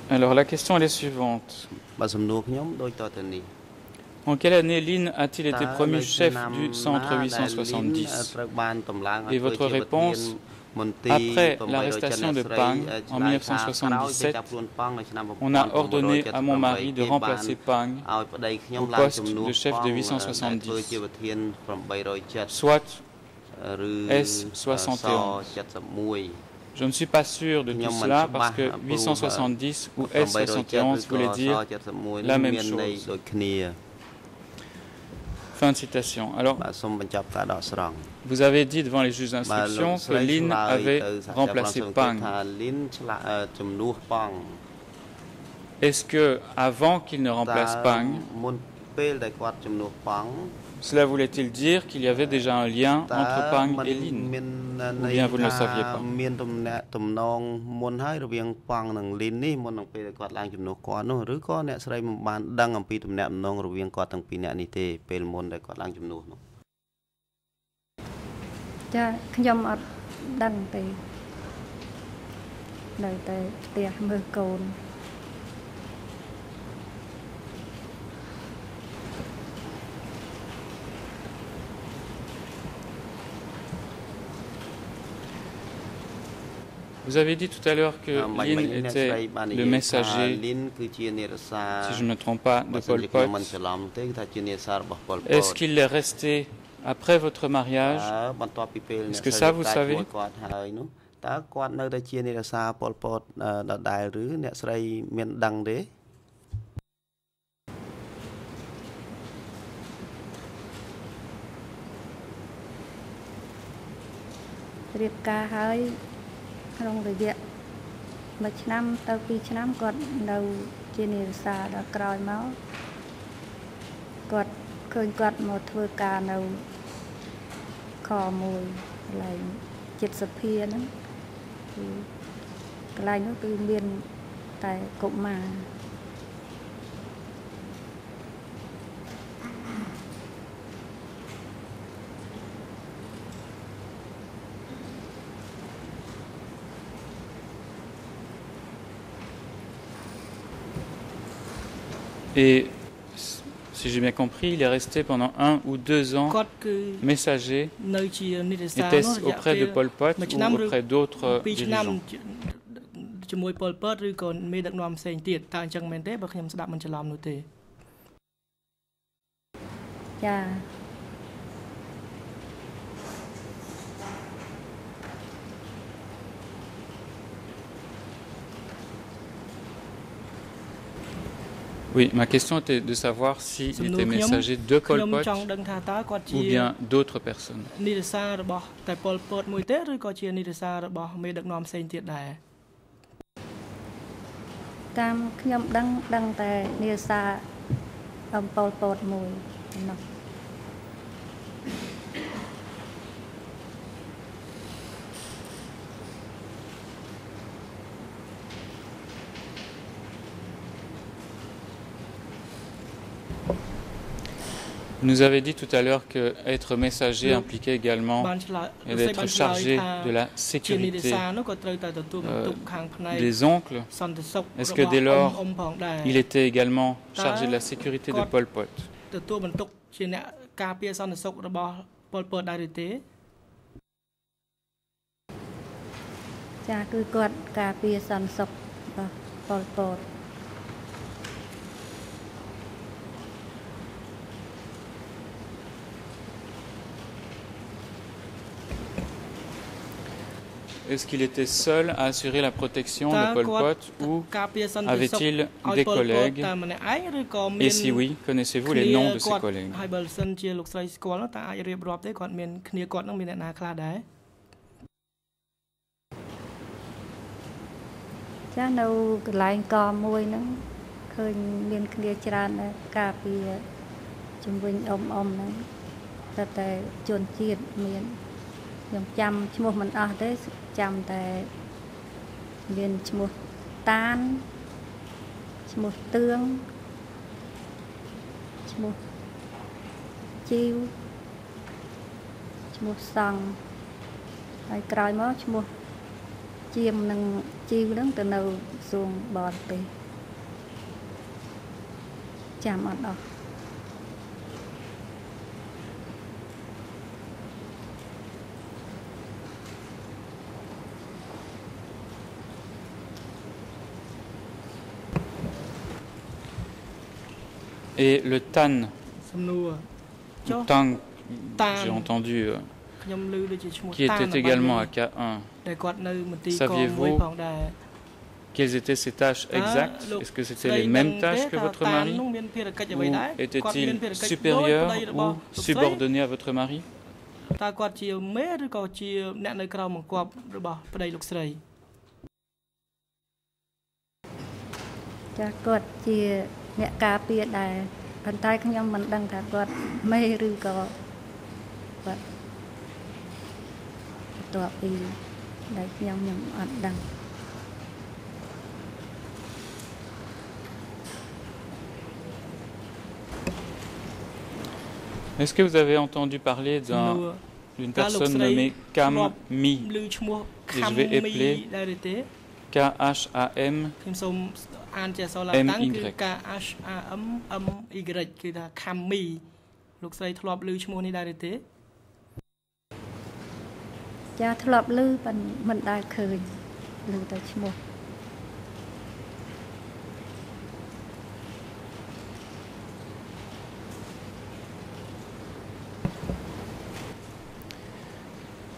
Alors la question elle est suivante. En quelle année Lin a-t-il été promu chef du centre 870 Et votre réponse après l'arrestation de Pang en 1977, on a ordonné à mon mari de remplacer Pang au poste de chef de 870, soit S61. Je ne suis pas sûr de tout cela parce que 870 ou S71 voulait dire la même chose. Fin de citation. Alors, vous avez dit devant les juges d'instruction que Lin avait remplacé Pang. Est-ce que avant qu'il ne remplace Pang, cela voulait-il dire qu'il y avait déjà un lien entre Pang et Lin Ou bien vous ne le saviez pas មានទំនាក់ទំនងមុនហើយរវាងប៉ងនិងលីននេះមុននឹងពេលគាត់ឡើងជំនួសគាត់នោះឬក៏អ្នកស្រីមិនបានដឹងអំពីទំនាក់ទំនងរវាងគាត់ទាំងពីរនាក់នេះទេពេលមុនដែលគាត់ឡើងជំនួសនោះចាខ្ញុំអត់ដឹងទេនៅតែផ្ទះមើលកូន Vous avez dit tout à l'heure que Lin était le messager, si je ne me trompe pas, de Pol Pot. Est-ce qu'il est resté après votre mariage? Est-ce que ça, vous savez? កស្រីមានដឹងទេរៀបការហើយក្នុងរយៈមួយឆ្នាំទៅពីរឆ្នាំគាត់នៅជានិរសាដល់ក្រោយមកគាត់ឃើញគាត់មកធ្វើការនៅខមួយកន្លែងចិត្តសភាហ្នឹងគឺកន្លែងនោះគឺមានតែកុមារ Et si j'ai bien compris, il est resté pendant un ou deux ans messager. Était-ce auprès de Pol Pot ou auprès d'autres dirigeants ជាមួយប៉ុលពតឬក៏មេដឹកនាំផ្សេងទៀតតើអញ្ចឹងមែនទេបើខ្ញុំស្ដាប់មិនច្រឡំនោះទេចា Oui, ma question était de savoir s'il était messager de Pol Pot ou bien d'autres personnes. និ Vous nous avez dit tout à l'heure qu'être messager impliquait également d'être chargé de la sécurité. euh, des oncles. Est-ce que dès lors, il était également chargé de la sécurité de Pol Pot? ចាគឺ Est-ce qu'il était seul à assurer la protection de Pol Pot ou avait-il des collègues Et si oui, connaissez-vous les noms de ces collègues? ចាំតែមានឈ្មោះតានឈ្មោះតឿងឈ្មោះជីវឈ្មោះសង់ហើយក្រោយមកឈ្មោះជាមនឹងជីវនឹងទៅនៅសួងបរទេសចាំអត់អស់ Et le tan. Tang, j'ai entendu, euh, qui était également à K1. Saviez-vous quelles étaient ses tâches exactes? Est-ce que c'était les mêmes tâches que votre mari? était-il supérieur ou subordonné à votre mari? អ្នកនៅក្រោមបង្គាប់របស់ប្តីលោកស្រីចាគាត់ជាអ្នកការពារដែរប៉ុន្តែខ្ញុំមិនដឹងថាគាត់មេឬក៏គាត់បន្ទាប់ពីដែលខ្ញុំខ្ញុំអត់ដឹង Est-ce que vous avez entendu parler d'une personne nommée Kam Mi Et je vais épeler អានជាអក្សរឡាតាំងគឺការ H A M M Y គឺថា Kami លោកស្រីធ្លាប់ឮឈ្មោះនេះដែរទេចាធ្លាប់ឮប៉ុន្តែមិនដែលឃើញឮតែឈ្មោះ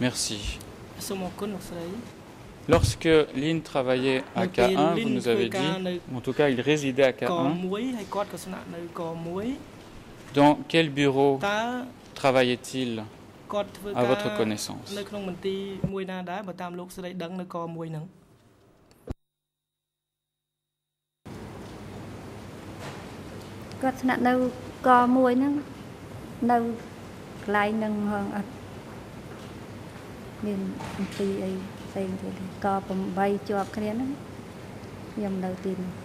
merci សូមអរគុណលោកស្រី Lorsque Lynn travaillait à K1, vous nous avez dit, en tout cas il résidait à K1, dans quel bureau travaillait-il à votre connaissance នៅក្នុងមន្ទីរមួយណាដែរបើតាមលោកស្រីដឹងនៅកមួយហ្នឹងគាត់ស្នាក់នៅកមួយហ្នឹងនៅកន្លែងហ្នឹងហងអត់មានអំពីអីផ្សេងទៀតក8ជាប់គ្នាហ្នឹងខ្ញុំនៅទីនោះ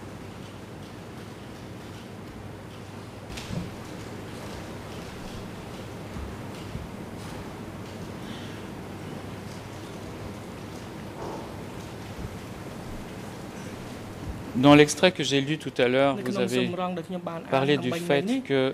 Dans l'extrait que j'ai lu tout à l'heure, vous avez parlé du fait que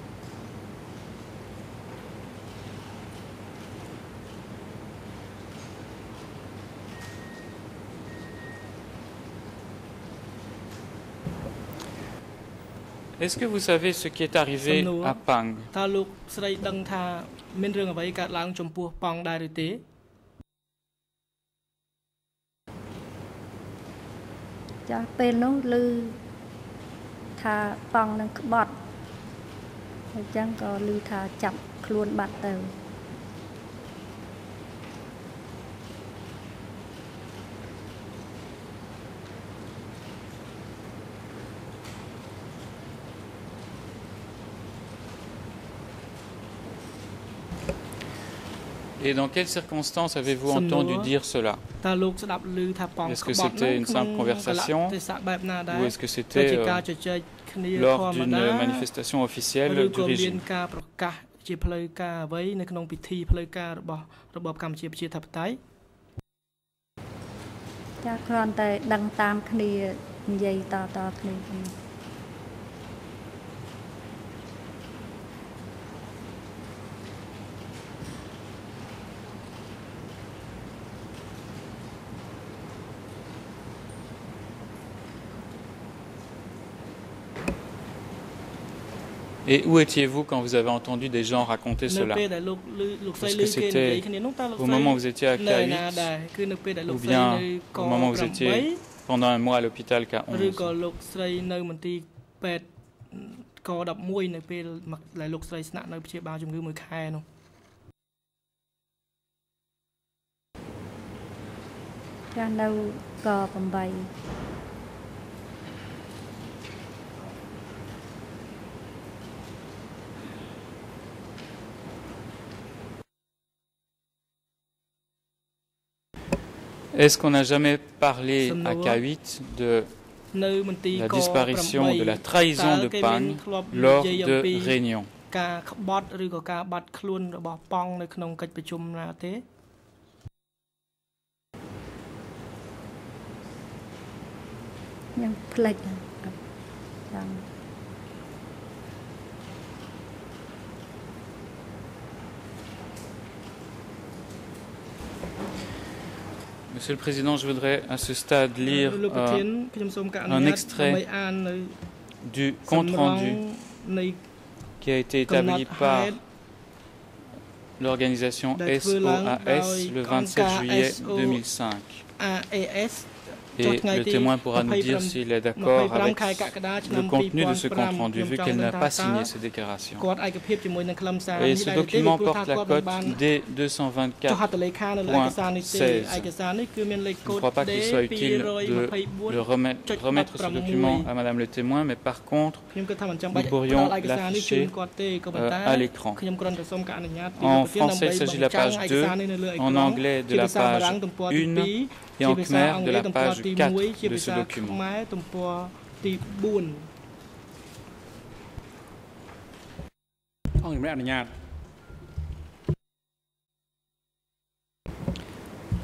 Est-ce que vous savez ce qui est arrivé à Pang តើលោកស្រីដឹងថាមានរឿងអ្វីកើតឡើងចំពោះប៉ងដែរឬទេ ចាពេលនោះឮថាប៉ងនឹងក្បត់អញ្ចឹងក៏ឮថាចាប់ខ្លួនបាត់ទៅ Et dans quelles circonstances avez-vous entendu dire cela Est-ce que c'était une simple conversation ou est-ce que c'était euh, lors d'une manifestation officielle du régime ជាផ្លូវការអ្វីនៅក្នុងពិធីផ្លូវការរបស់របបកម្ពុជាប្រជាធិបតេយ្យចាគ្រាន់តែដឹងតាមគ្នានិយាយតតគ្នា Et où étiez-vous quand vous avez entendu des gens raconter cela Est-ce que c'était au moment où vous étiez à K8 ou bien au moment où vous étiez pendant un mois à l'hôpital K11 ក11នៅពេលដែលលោកស្រីស្នាក់នៅព្យាបាលជំងឺមួយខែនោះចានៅក8 Est-ce qu'on n'a jamais parlé à K8 de la disparition, de la trahison de Pang lors de réunions កា Monsieur le Président, je voudrais à ce stade lire euh, un extrait du compte rendu qui a été établi par l'organisation SOAS le 27 juillet 2005. Et le témoin pourra nous dire s'il est d'accord avec le contenu de ce compte rendu, vu qu'elle n'a pas signé ces déclarations. Et ce document porte la cote D224.16. Je ne crois pas qu'il soit utile de le remettre, remettre ce document à Madame le témoin, mais par contre, nous pourrions l'afficher euh, à l'écran. En français, il s'agit de la page 2, en anglais de la page 1 et en khmer de la page 4 de ce document.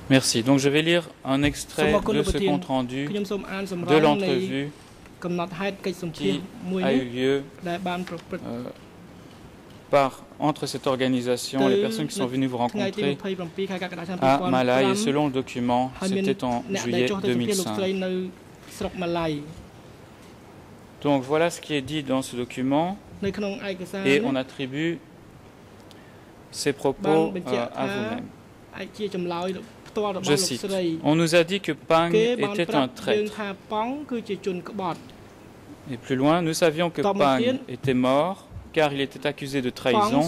Merci. Donc je vais lire un extrait de ce compte rendu de l'entrevue qui a eu lieu euh, par, entre cette organisation et les personnes qui sont venues vous rencontrer à Malai. Et selon le document, c'était en juillet 2005. Donc voilà ce qui est dit dans ce document. Et on attribue ces propos euh, à vous-même. Je cite, on nous a dit que Pang était un traître. Et plus loin, nous savions que Pang était mort car il était accusé de trahison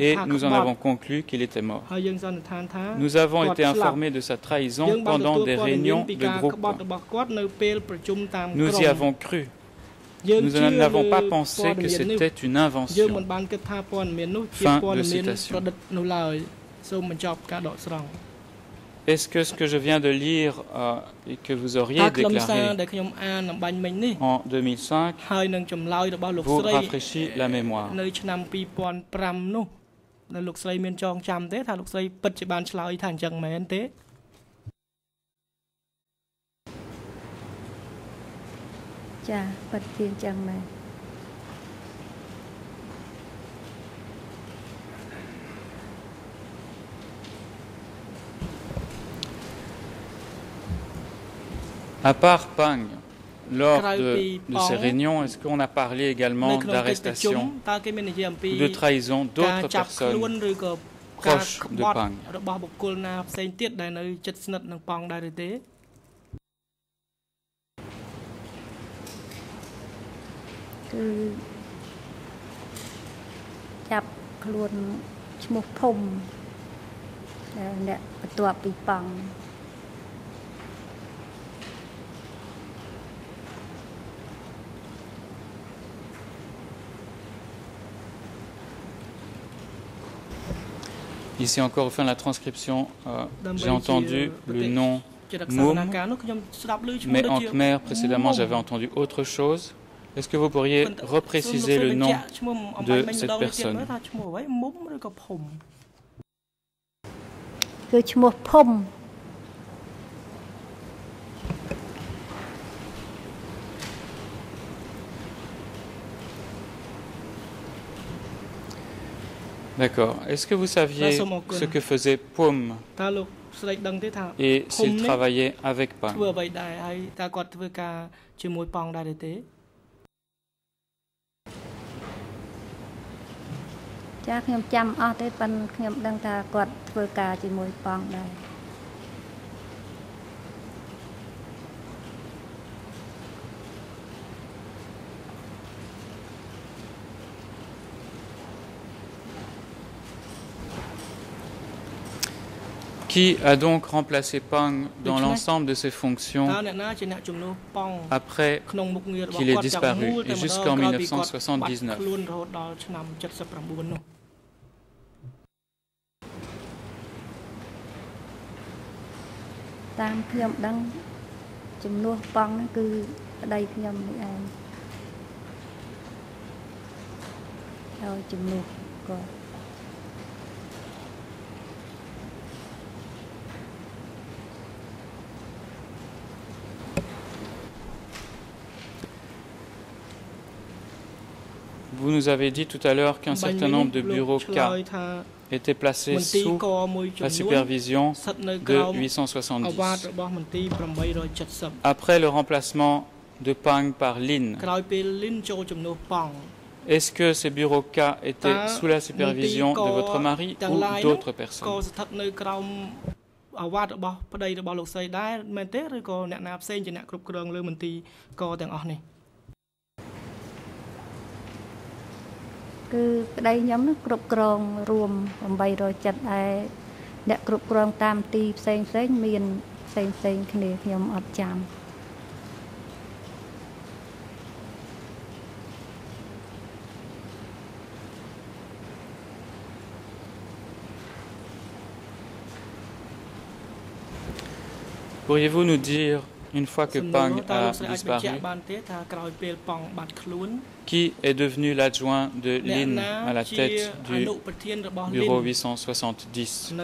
et nous en avons conclu qu'il était mort. Nous avons été informés de sa trahison pendant des réunions de groupe. Nous y avons cru. Nous n'avons pas pensé que c'était une invention. Fin de citation. Est-ce que ce que je viens de lire euh, et que vous auriez déclaré en 2005 vous rafraîchit la mémoire À part Pang, lors de, de ces réunions, est-ce qu'on a parlé également d'arrestation ou de trahison d'autres personnes proches de Pang? Ici encore, au fin de la transcription, euh, j'ai entendu le nom Moum, mais en Khmer, précédemment, j'avais entendu autre chose. Est-ce que vous pourriez repréciser le nom de cette personne D'accord. Est-ce que vous saviez ce que faisait Poum et s'il travaillait avec Pang qui a donc remplacé Pang dans l'ensemble de ses fonctions après qu'il ait disparu. et jusqu'en 1979. Vous nous avez dit tout à l'heure qu'un certain nombre de bureaux K était placé sous la supervision de 870. Après le remplacement de Pang par Lin, est-ce que ces bureaux K étaient sous la supervision de votre mari ou d'autres personnes គ្រប់គ្រងលើមន្ទីរកទាំងអស់នេះគឺប្តីខ្ញុំនឹងគ្រប់គ្រងរួម870ឯអ្នកគ្រប់គ្រងតាមទីផ្សេងផ្សេងមានផ្សេងផ្សេងគ្នាខ្ញុំអត់ចាំ Pourriez-vous nous dire, une fois que Pang a disparu, qui est devenu l'adjoint de Lin à la tête du bureau 870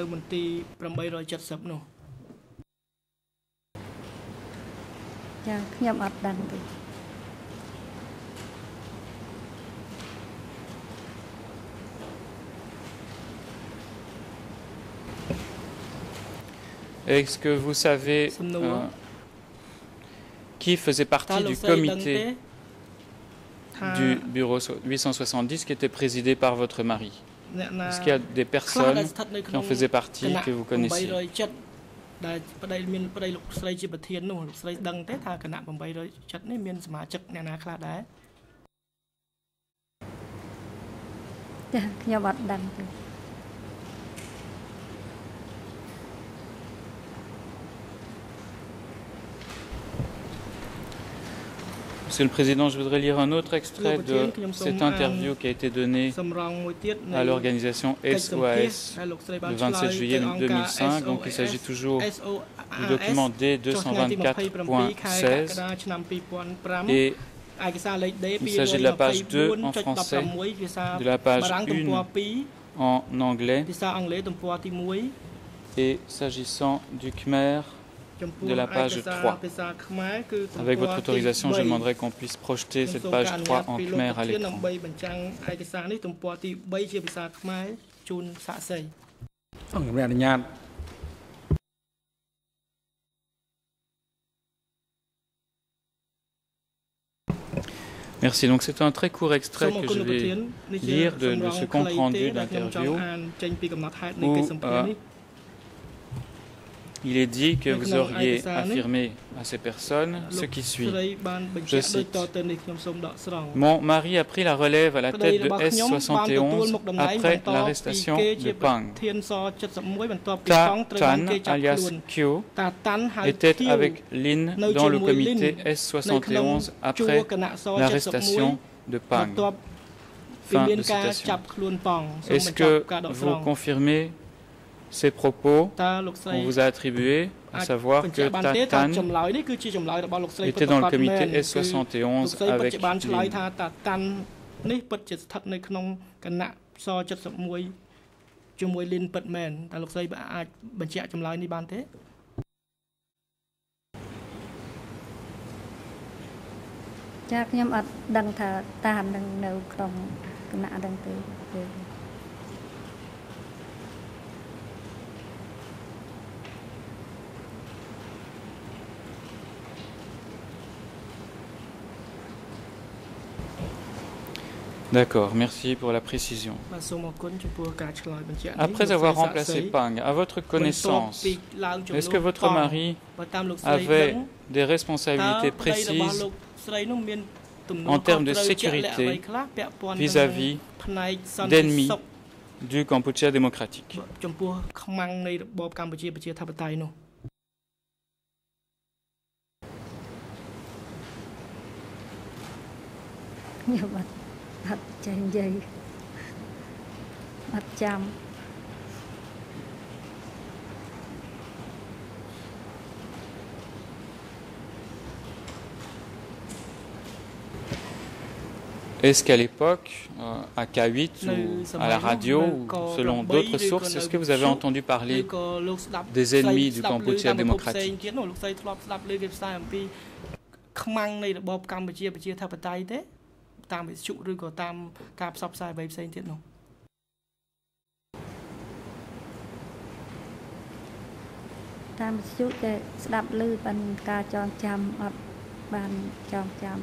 Est-ce que vous savez euh, qui faisait partie du comité du bureau 870 qui était présidé par votre mari Est-ce qu'il y a des personnes qui en faisaient partie que vous connaissiez ដែលប្តីមានប្តីលោកស្រីជាប្រធាននោះលោកស្រីដឹងទេថាគណៈ870នេះមានសមាជិកអ្នកណាខ្លះដែរចាខ្ញុំអត់ដឹងទេ Monsieur le Président, je voudrais lire un autre extrait de cette interview qui a été donnée à l'organisation SOAS le 27 juillet 2005. Donc il s'agit toujours du document D224.16 et il s'agit de la page 2 en français, de la page 1 en anglais. Et s'agissant du Khmer de la page 3. Avec votre autorisation, je demanderai qu'on puisse projeter cette page 3 en khmer à l'écran. Merci. Donc c'est un très court extrait que je vais lire de, de ce compte rendu d'interview où euh, il est dit que vous auriez affirmé à ces personnes ce qui suit. Je cite Mon mari a pris la relève à la tête de S71 après l'arrestation de Pang. Ta Tan, alias Kyo, était avec Lin dans le comité S71 après l'arrestation de Pang. Fin de citation. Est-ce que vous confirmez ces propos qu'on vous a attribués, à savoir que Tatan était dans le comité S71 avec Lin. នេះពិតជាស្ថិតនៅក្នុងគណៈស71ជាមួយលីនពិតមែនតើលោកស្រីអាចបញ្ជាក់ចម្លើយនេះបានទេចាខ្ញុំអត់ដឹងថាតាមនឹងនៅក្នុងគណៈដឹងទេ D'accord, merci pour la précision. Après avoir remplacé Pang, à votre connaissance, est-ce que votre mari avait des responsabilités précises en termes de sécurité vis-à-vis d'ennemis du Kampuchea démocratique Est-ce qu'à l'époque, euh, à K8 ou à la radio, ou selon d'autres sources, est-ce que vous avez entendu parler des ennemis du Kampuchea démocratique តា តាមវិទ្យុឬក៏តាមការផ្សព្វផ្សាយអ្វីផ្សេងទៀតនោះតាមវិទ្យុតែស្ដាប់ឮបានការចងចាំអត់បានចងចាំ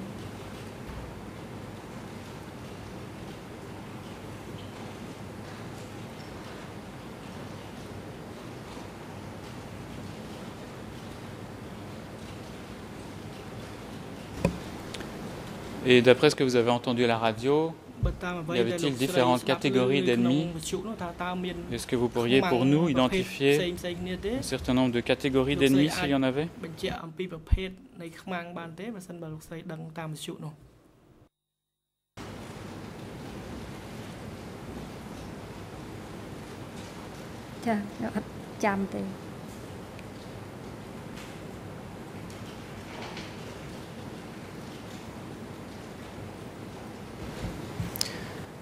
Et d'après ce que vous avez entendu à la radio, y avait-il différentes catégories d'ennemis Est-ce que vous pourriez pour nous identifier un certain nombre de catégories d'ennemis s'il y en avait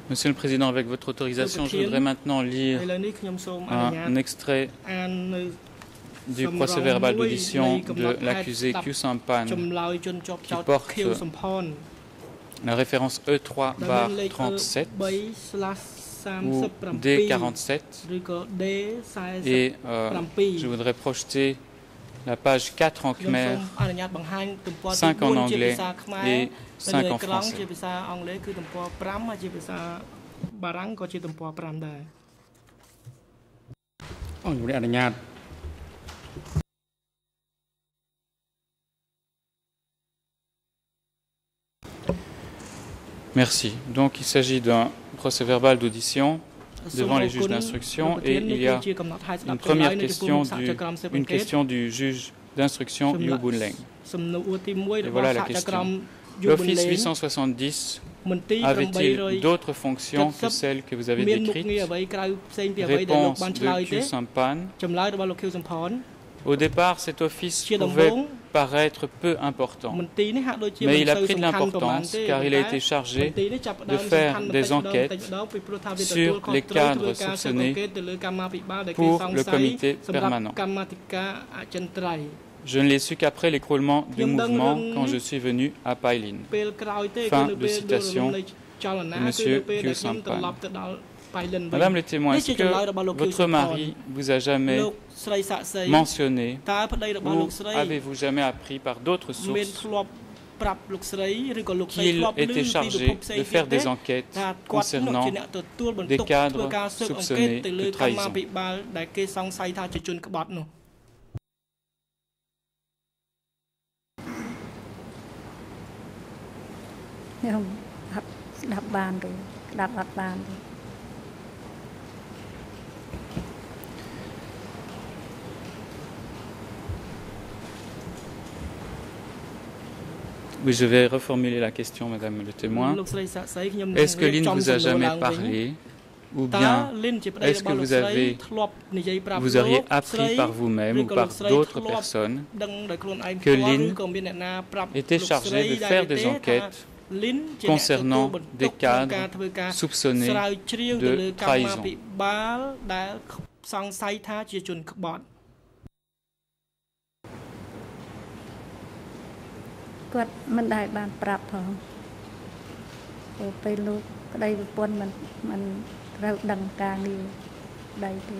Monsieur le Président, avec votre autorisation, je voudrais maintenant lire un extrait du procès verbal d'audition de l'accusé Q Sampan qui porte la référence E3 bar 37 ou D47 et euh, je voudrais projeter la page 4 en khmer, 5 en anglais et 5 en français. Merci. Donc il s'agit d'un procès verbal d'audition devant les juges d'instruction et il y a une première question du, une question du juge d'instruction Yu Bunleng. Et voilà la question. L'Office 870 avait-il d'autres fonctions que celles que vous avez décrites? Réponse de Q Sampan. Au départ, cet office pouvait paraître peu important, mais il a pris de l'importance car il a été chargé de faire des enquêtes sur les cadres soupçonnés pour le comité permanent. Je ne l'ai su qu'après l'écroulement du mouvement quand je suis venu à Pailin. Fin de citation de M. Q. Madame le témoin, est-ce que votre mari vous a jamais mentionné ou avez-vous jamais appris par d'autres sources qu'il était chargé de faire des enquêtes concernant des cadres soupçonnés de trahison Oui, je vais reformuler la question, Madame le témoin. Est-ce que Lynn vous a jamais parlé ou bien est-ce que vous avez vous auriez appris par vous-même ou par d'autres personnes que Lynn était chargée de faire des enquêtes concernant des cadres soupçonnés de trahison គាត់មិនដែលបានប្រាប់ផងទៅពេលលោកប្តីប្រពន្ធមិនមិនត្រូវដឹងការងារប្តីទេ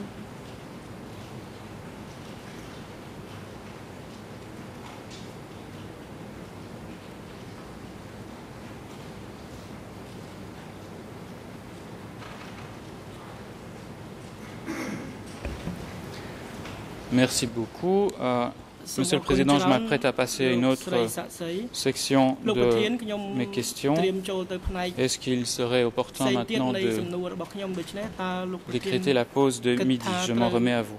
Merci beaucoup. Euh, Monsieur le Président, je m'apprête à passer à une autre section de mes questions. Est-ce qu'il serait opportun maintenant de décréter la pause de midi? Je m'en remets à vous.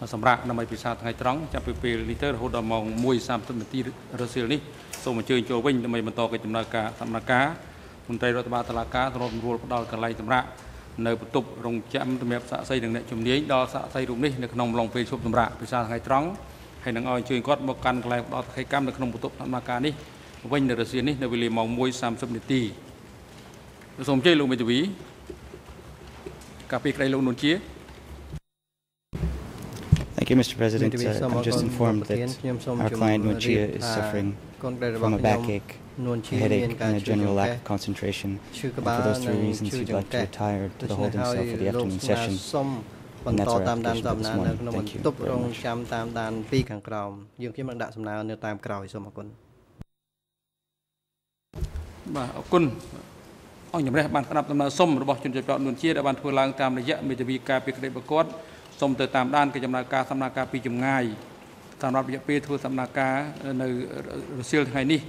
ជប់សម្រាប់សិនឬក៏ឲ្យខ្ញុំបន្តទៀតសូមលោកប្រធានជាអ្នកសម្រេចបាទអរគុណច្រើនឥឡូវនេះដល់ពេលសំលមុំដើម្បីក្នុងការសម្រាប់ពិសាហាថ្ងៃត្រង់ហើយឲ្យខ្ញុំប្រកាសសម្រាប់ដើម្បីពិសាថ្ងៃត្រង់ចាប់ពីពេលនេះទៅរហូតដល់ម៉ោង1:30នាទីរសៀលនេះសូមអញ្ជើញចូលវិញដើម្បីបន្តកិច្ចដំណើរការសម្ដែងការមន្ត្រីរដ្ឋបាលតុលាការទ្របរួលផ្ដល់កន្លែងសម្រាប់នៅបន្ទប់រងចាំសម្រាប់សាកសីនិងអ្នកជំនាញដល់សាកសីរូបនេះនៅក្នុងអំឡុងពេលជប់សម្រាប់ពិសាថ្ងៃត្រង់ហើយនឹងឲ្យអញ្ជើញគាត់មកកាន់កន្លែងផ្ដល់សកម្មនៅក្នុងបន្ទប់ដំណើរការនេះវិញនៅរសៀលនេះនៅវេលាម៉ោង1:30នាទីសូមអញ្ជើញលោកមេធាវីការពីក្តីលោកនុនជា you, Mr. President. Uh, I'm just informed that our client Nunchia is suffering from a backache, a headache, and a general lack of concentration. And for those three reasons, he'd like to retire to the holding cell for the afternoon session. បន្តតាមដានសំណើនៅក្នុងបន្ទប់រងចាំតាមដានពីខាងក្រោមយើងខ្ញុំនឹងដាក់សំណើនៅតាមក្រោយសូមអរគុណបាទអរគុណអង្គជំរះបានស្ដាប់ដំណើរសុំរបស់ជនជាប់ចោតនួនជាដែលបានធ្វើឡើងតាមរយៈមេធាវីការពីក្តីប្រកួត សុំទៅតាមដានកិច្ចដំណើរការសម្ដែងការពីចម្ងាយសម្រាប់រយៈពេលធ្វើសម្ដែងការនៅរសៀលថ្ងៃនេះ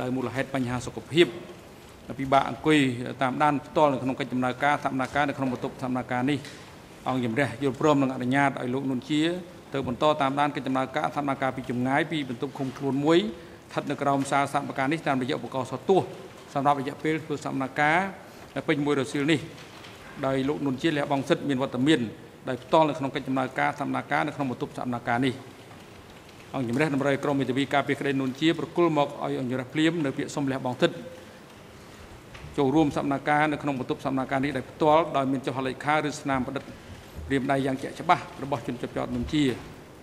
ដោយមូលហេតុបញ្ហាសុខភាពពិបាកអង្គុយតាមដានផ្ទាល់នៅក្នុងកិច្ចដំណើរការសម្ដែងការនៅក្នុងបន្ទប់សម្ដែងការនេះអង្គជំរះយល់ព្រមនឹងអនុញ្ញាតឲ្យលោកនួនជាទៅបន្តតាមដានកិច្ចដំណើរការសម្ដែងការពីចម្ងាយពីបន្ទប់ឃុំខ្លួនមួយស្ថិតនៅក្រោមសាលសម្ដែងការនេះតាមរយៈឧបករណ៍សោះទោះសម្រាប់រយៈពេលធ្វើសម្ដែងការពេញមួយរសៀលនេះដោយលោកនុនជាលះបង់សិទ្ធមានវត្តមាន ដោយផ្ទាល់នៅក្នុងកិច្ចដំណើរការសម្ដែងការនៅក្នុងបន្ទប់សម្ដែងការនេះអង្គជំរះតម្រូវក្រមមេធាវីការពីក្តីនុនជាប្រគល់មកឲ្យអង្គជំរះភ្លាមនៅពាក្យសុំលះបង់សិទ្ធចូលរួមសម្ដែងការនៅក្នុងបន្ទប់សម្ដែងការនេះដោយផ្ទាល់ដោយមានចុះហត្ថលេខាឬស្នាមប្រឌិតព្រាមដៃយ៉ាងជាក់ច្បាស់របស់ជនជាប់ចោតនុនជា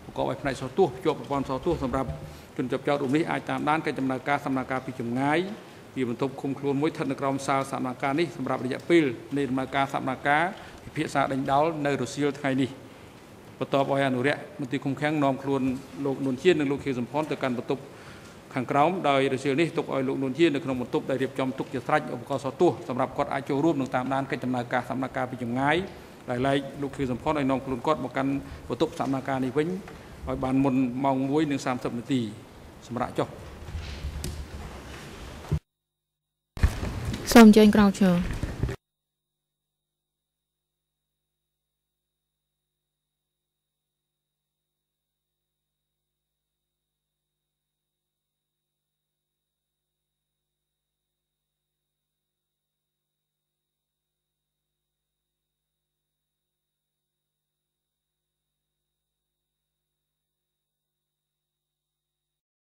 ប្រកបដោយផ្នែកសោះទោះភ្ជាប់ប្រព័ន្ធសោះទោះសម្រាប់ជនជាប់ចោតរូបនេះអាចតាមដានកិច្ចដំណើរការសម្ដែងការពីចម្ងាយពីបន្ទប់ឃុំខ្លួនមួយស្ថិតនៅក្រោមសាលសកម្មភាពនេះសម្រាប់រយៈពេលនៃដំណើរការសកម្មភាព ពិភាក្សាដេញដោលនៅរសៀលថ្ងៃនេះបន្ទាប់ឲ្យអនុរិយមន្ត្រីឃុំឃាំងនាំខ្លួនលោកនួនជានិងលោកខៀវសំផនទៅកាន់បន្ទប់ខាងក្រោមដោយរសៀលនេះទុកឲ្យលោកនួនជានៅក្នុងបន្ទប់ដែលរៀបចំទុកជាស្រេចឧបករណ៍សោះទោះសម្រាប់គាត់អាចចូលរួមនឹងតាមដានកិច្ចដំណើរការសកម្មភាពពីចម្ងាយដោយឡែកលោកខៀវសំផនឲ្យនាំខ្លួនគាត់មកកាន់បន្ទប់សកម្មភាពនេះវិញឲ្យបានមុនម៉ោង1:30នាទីសម្រាប់ចុះសូមអញ្ជើញក្រោកឈរ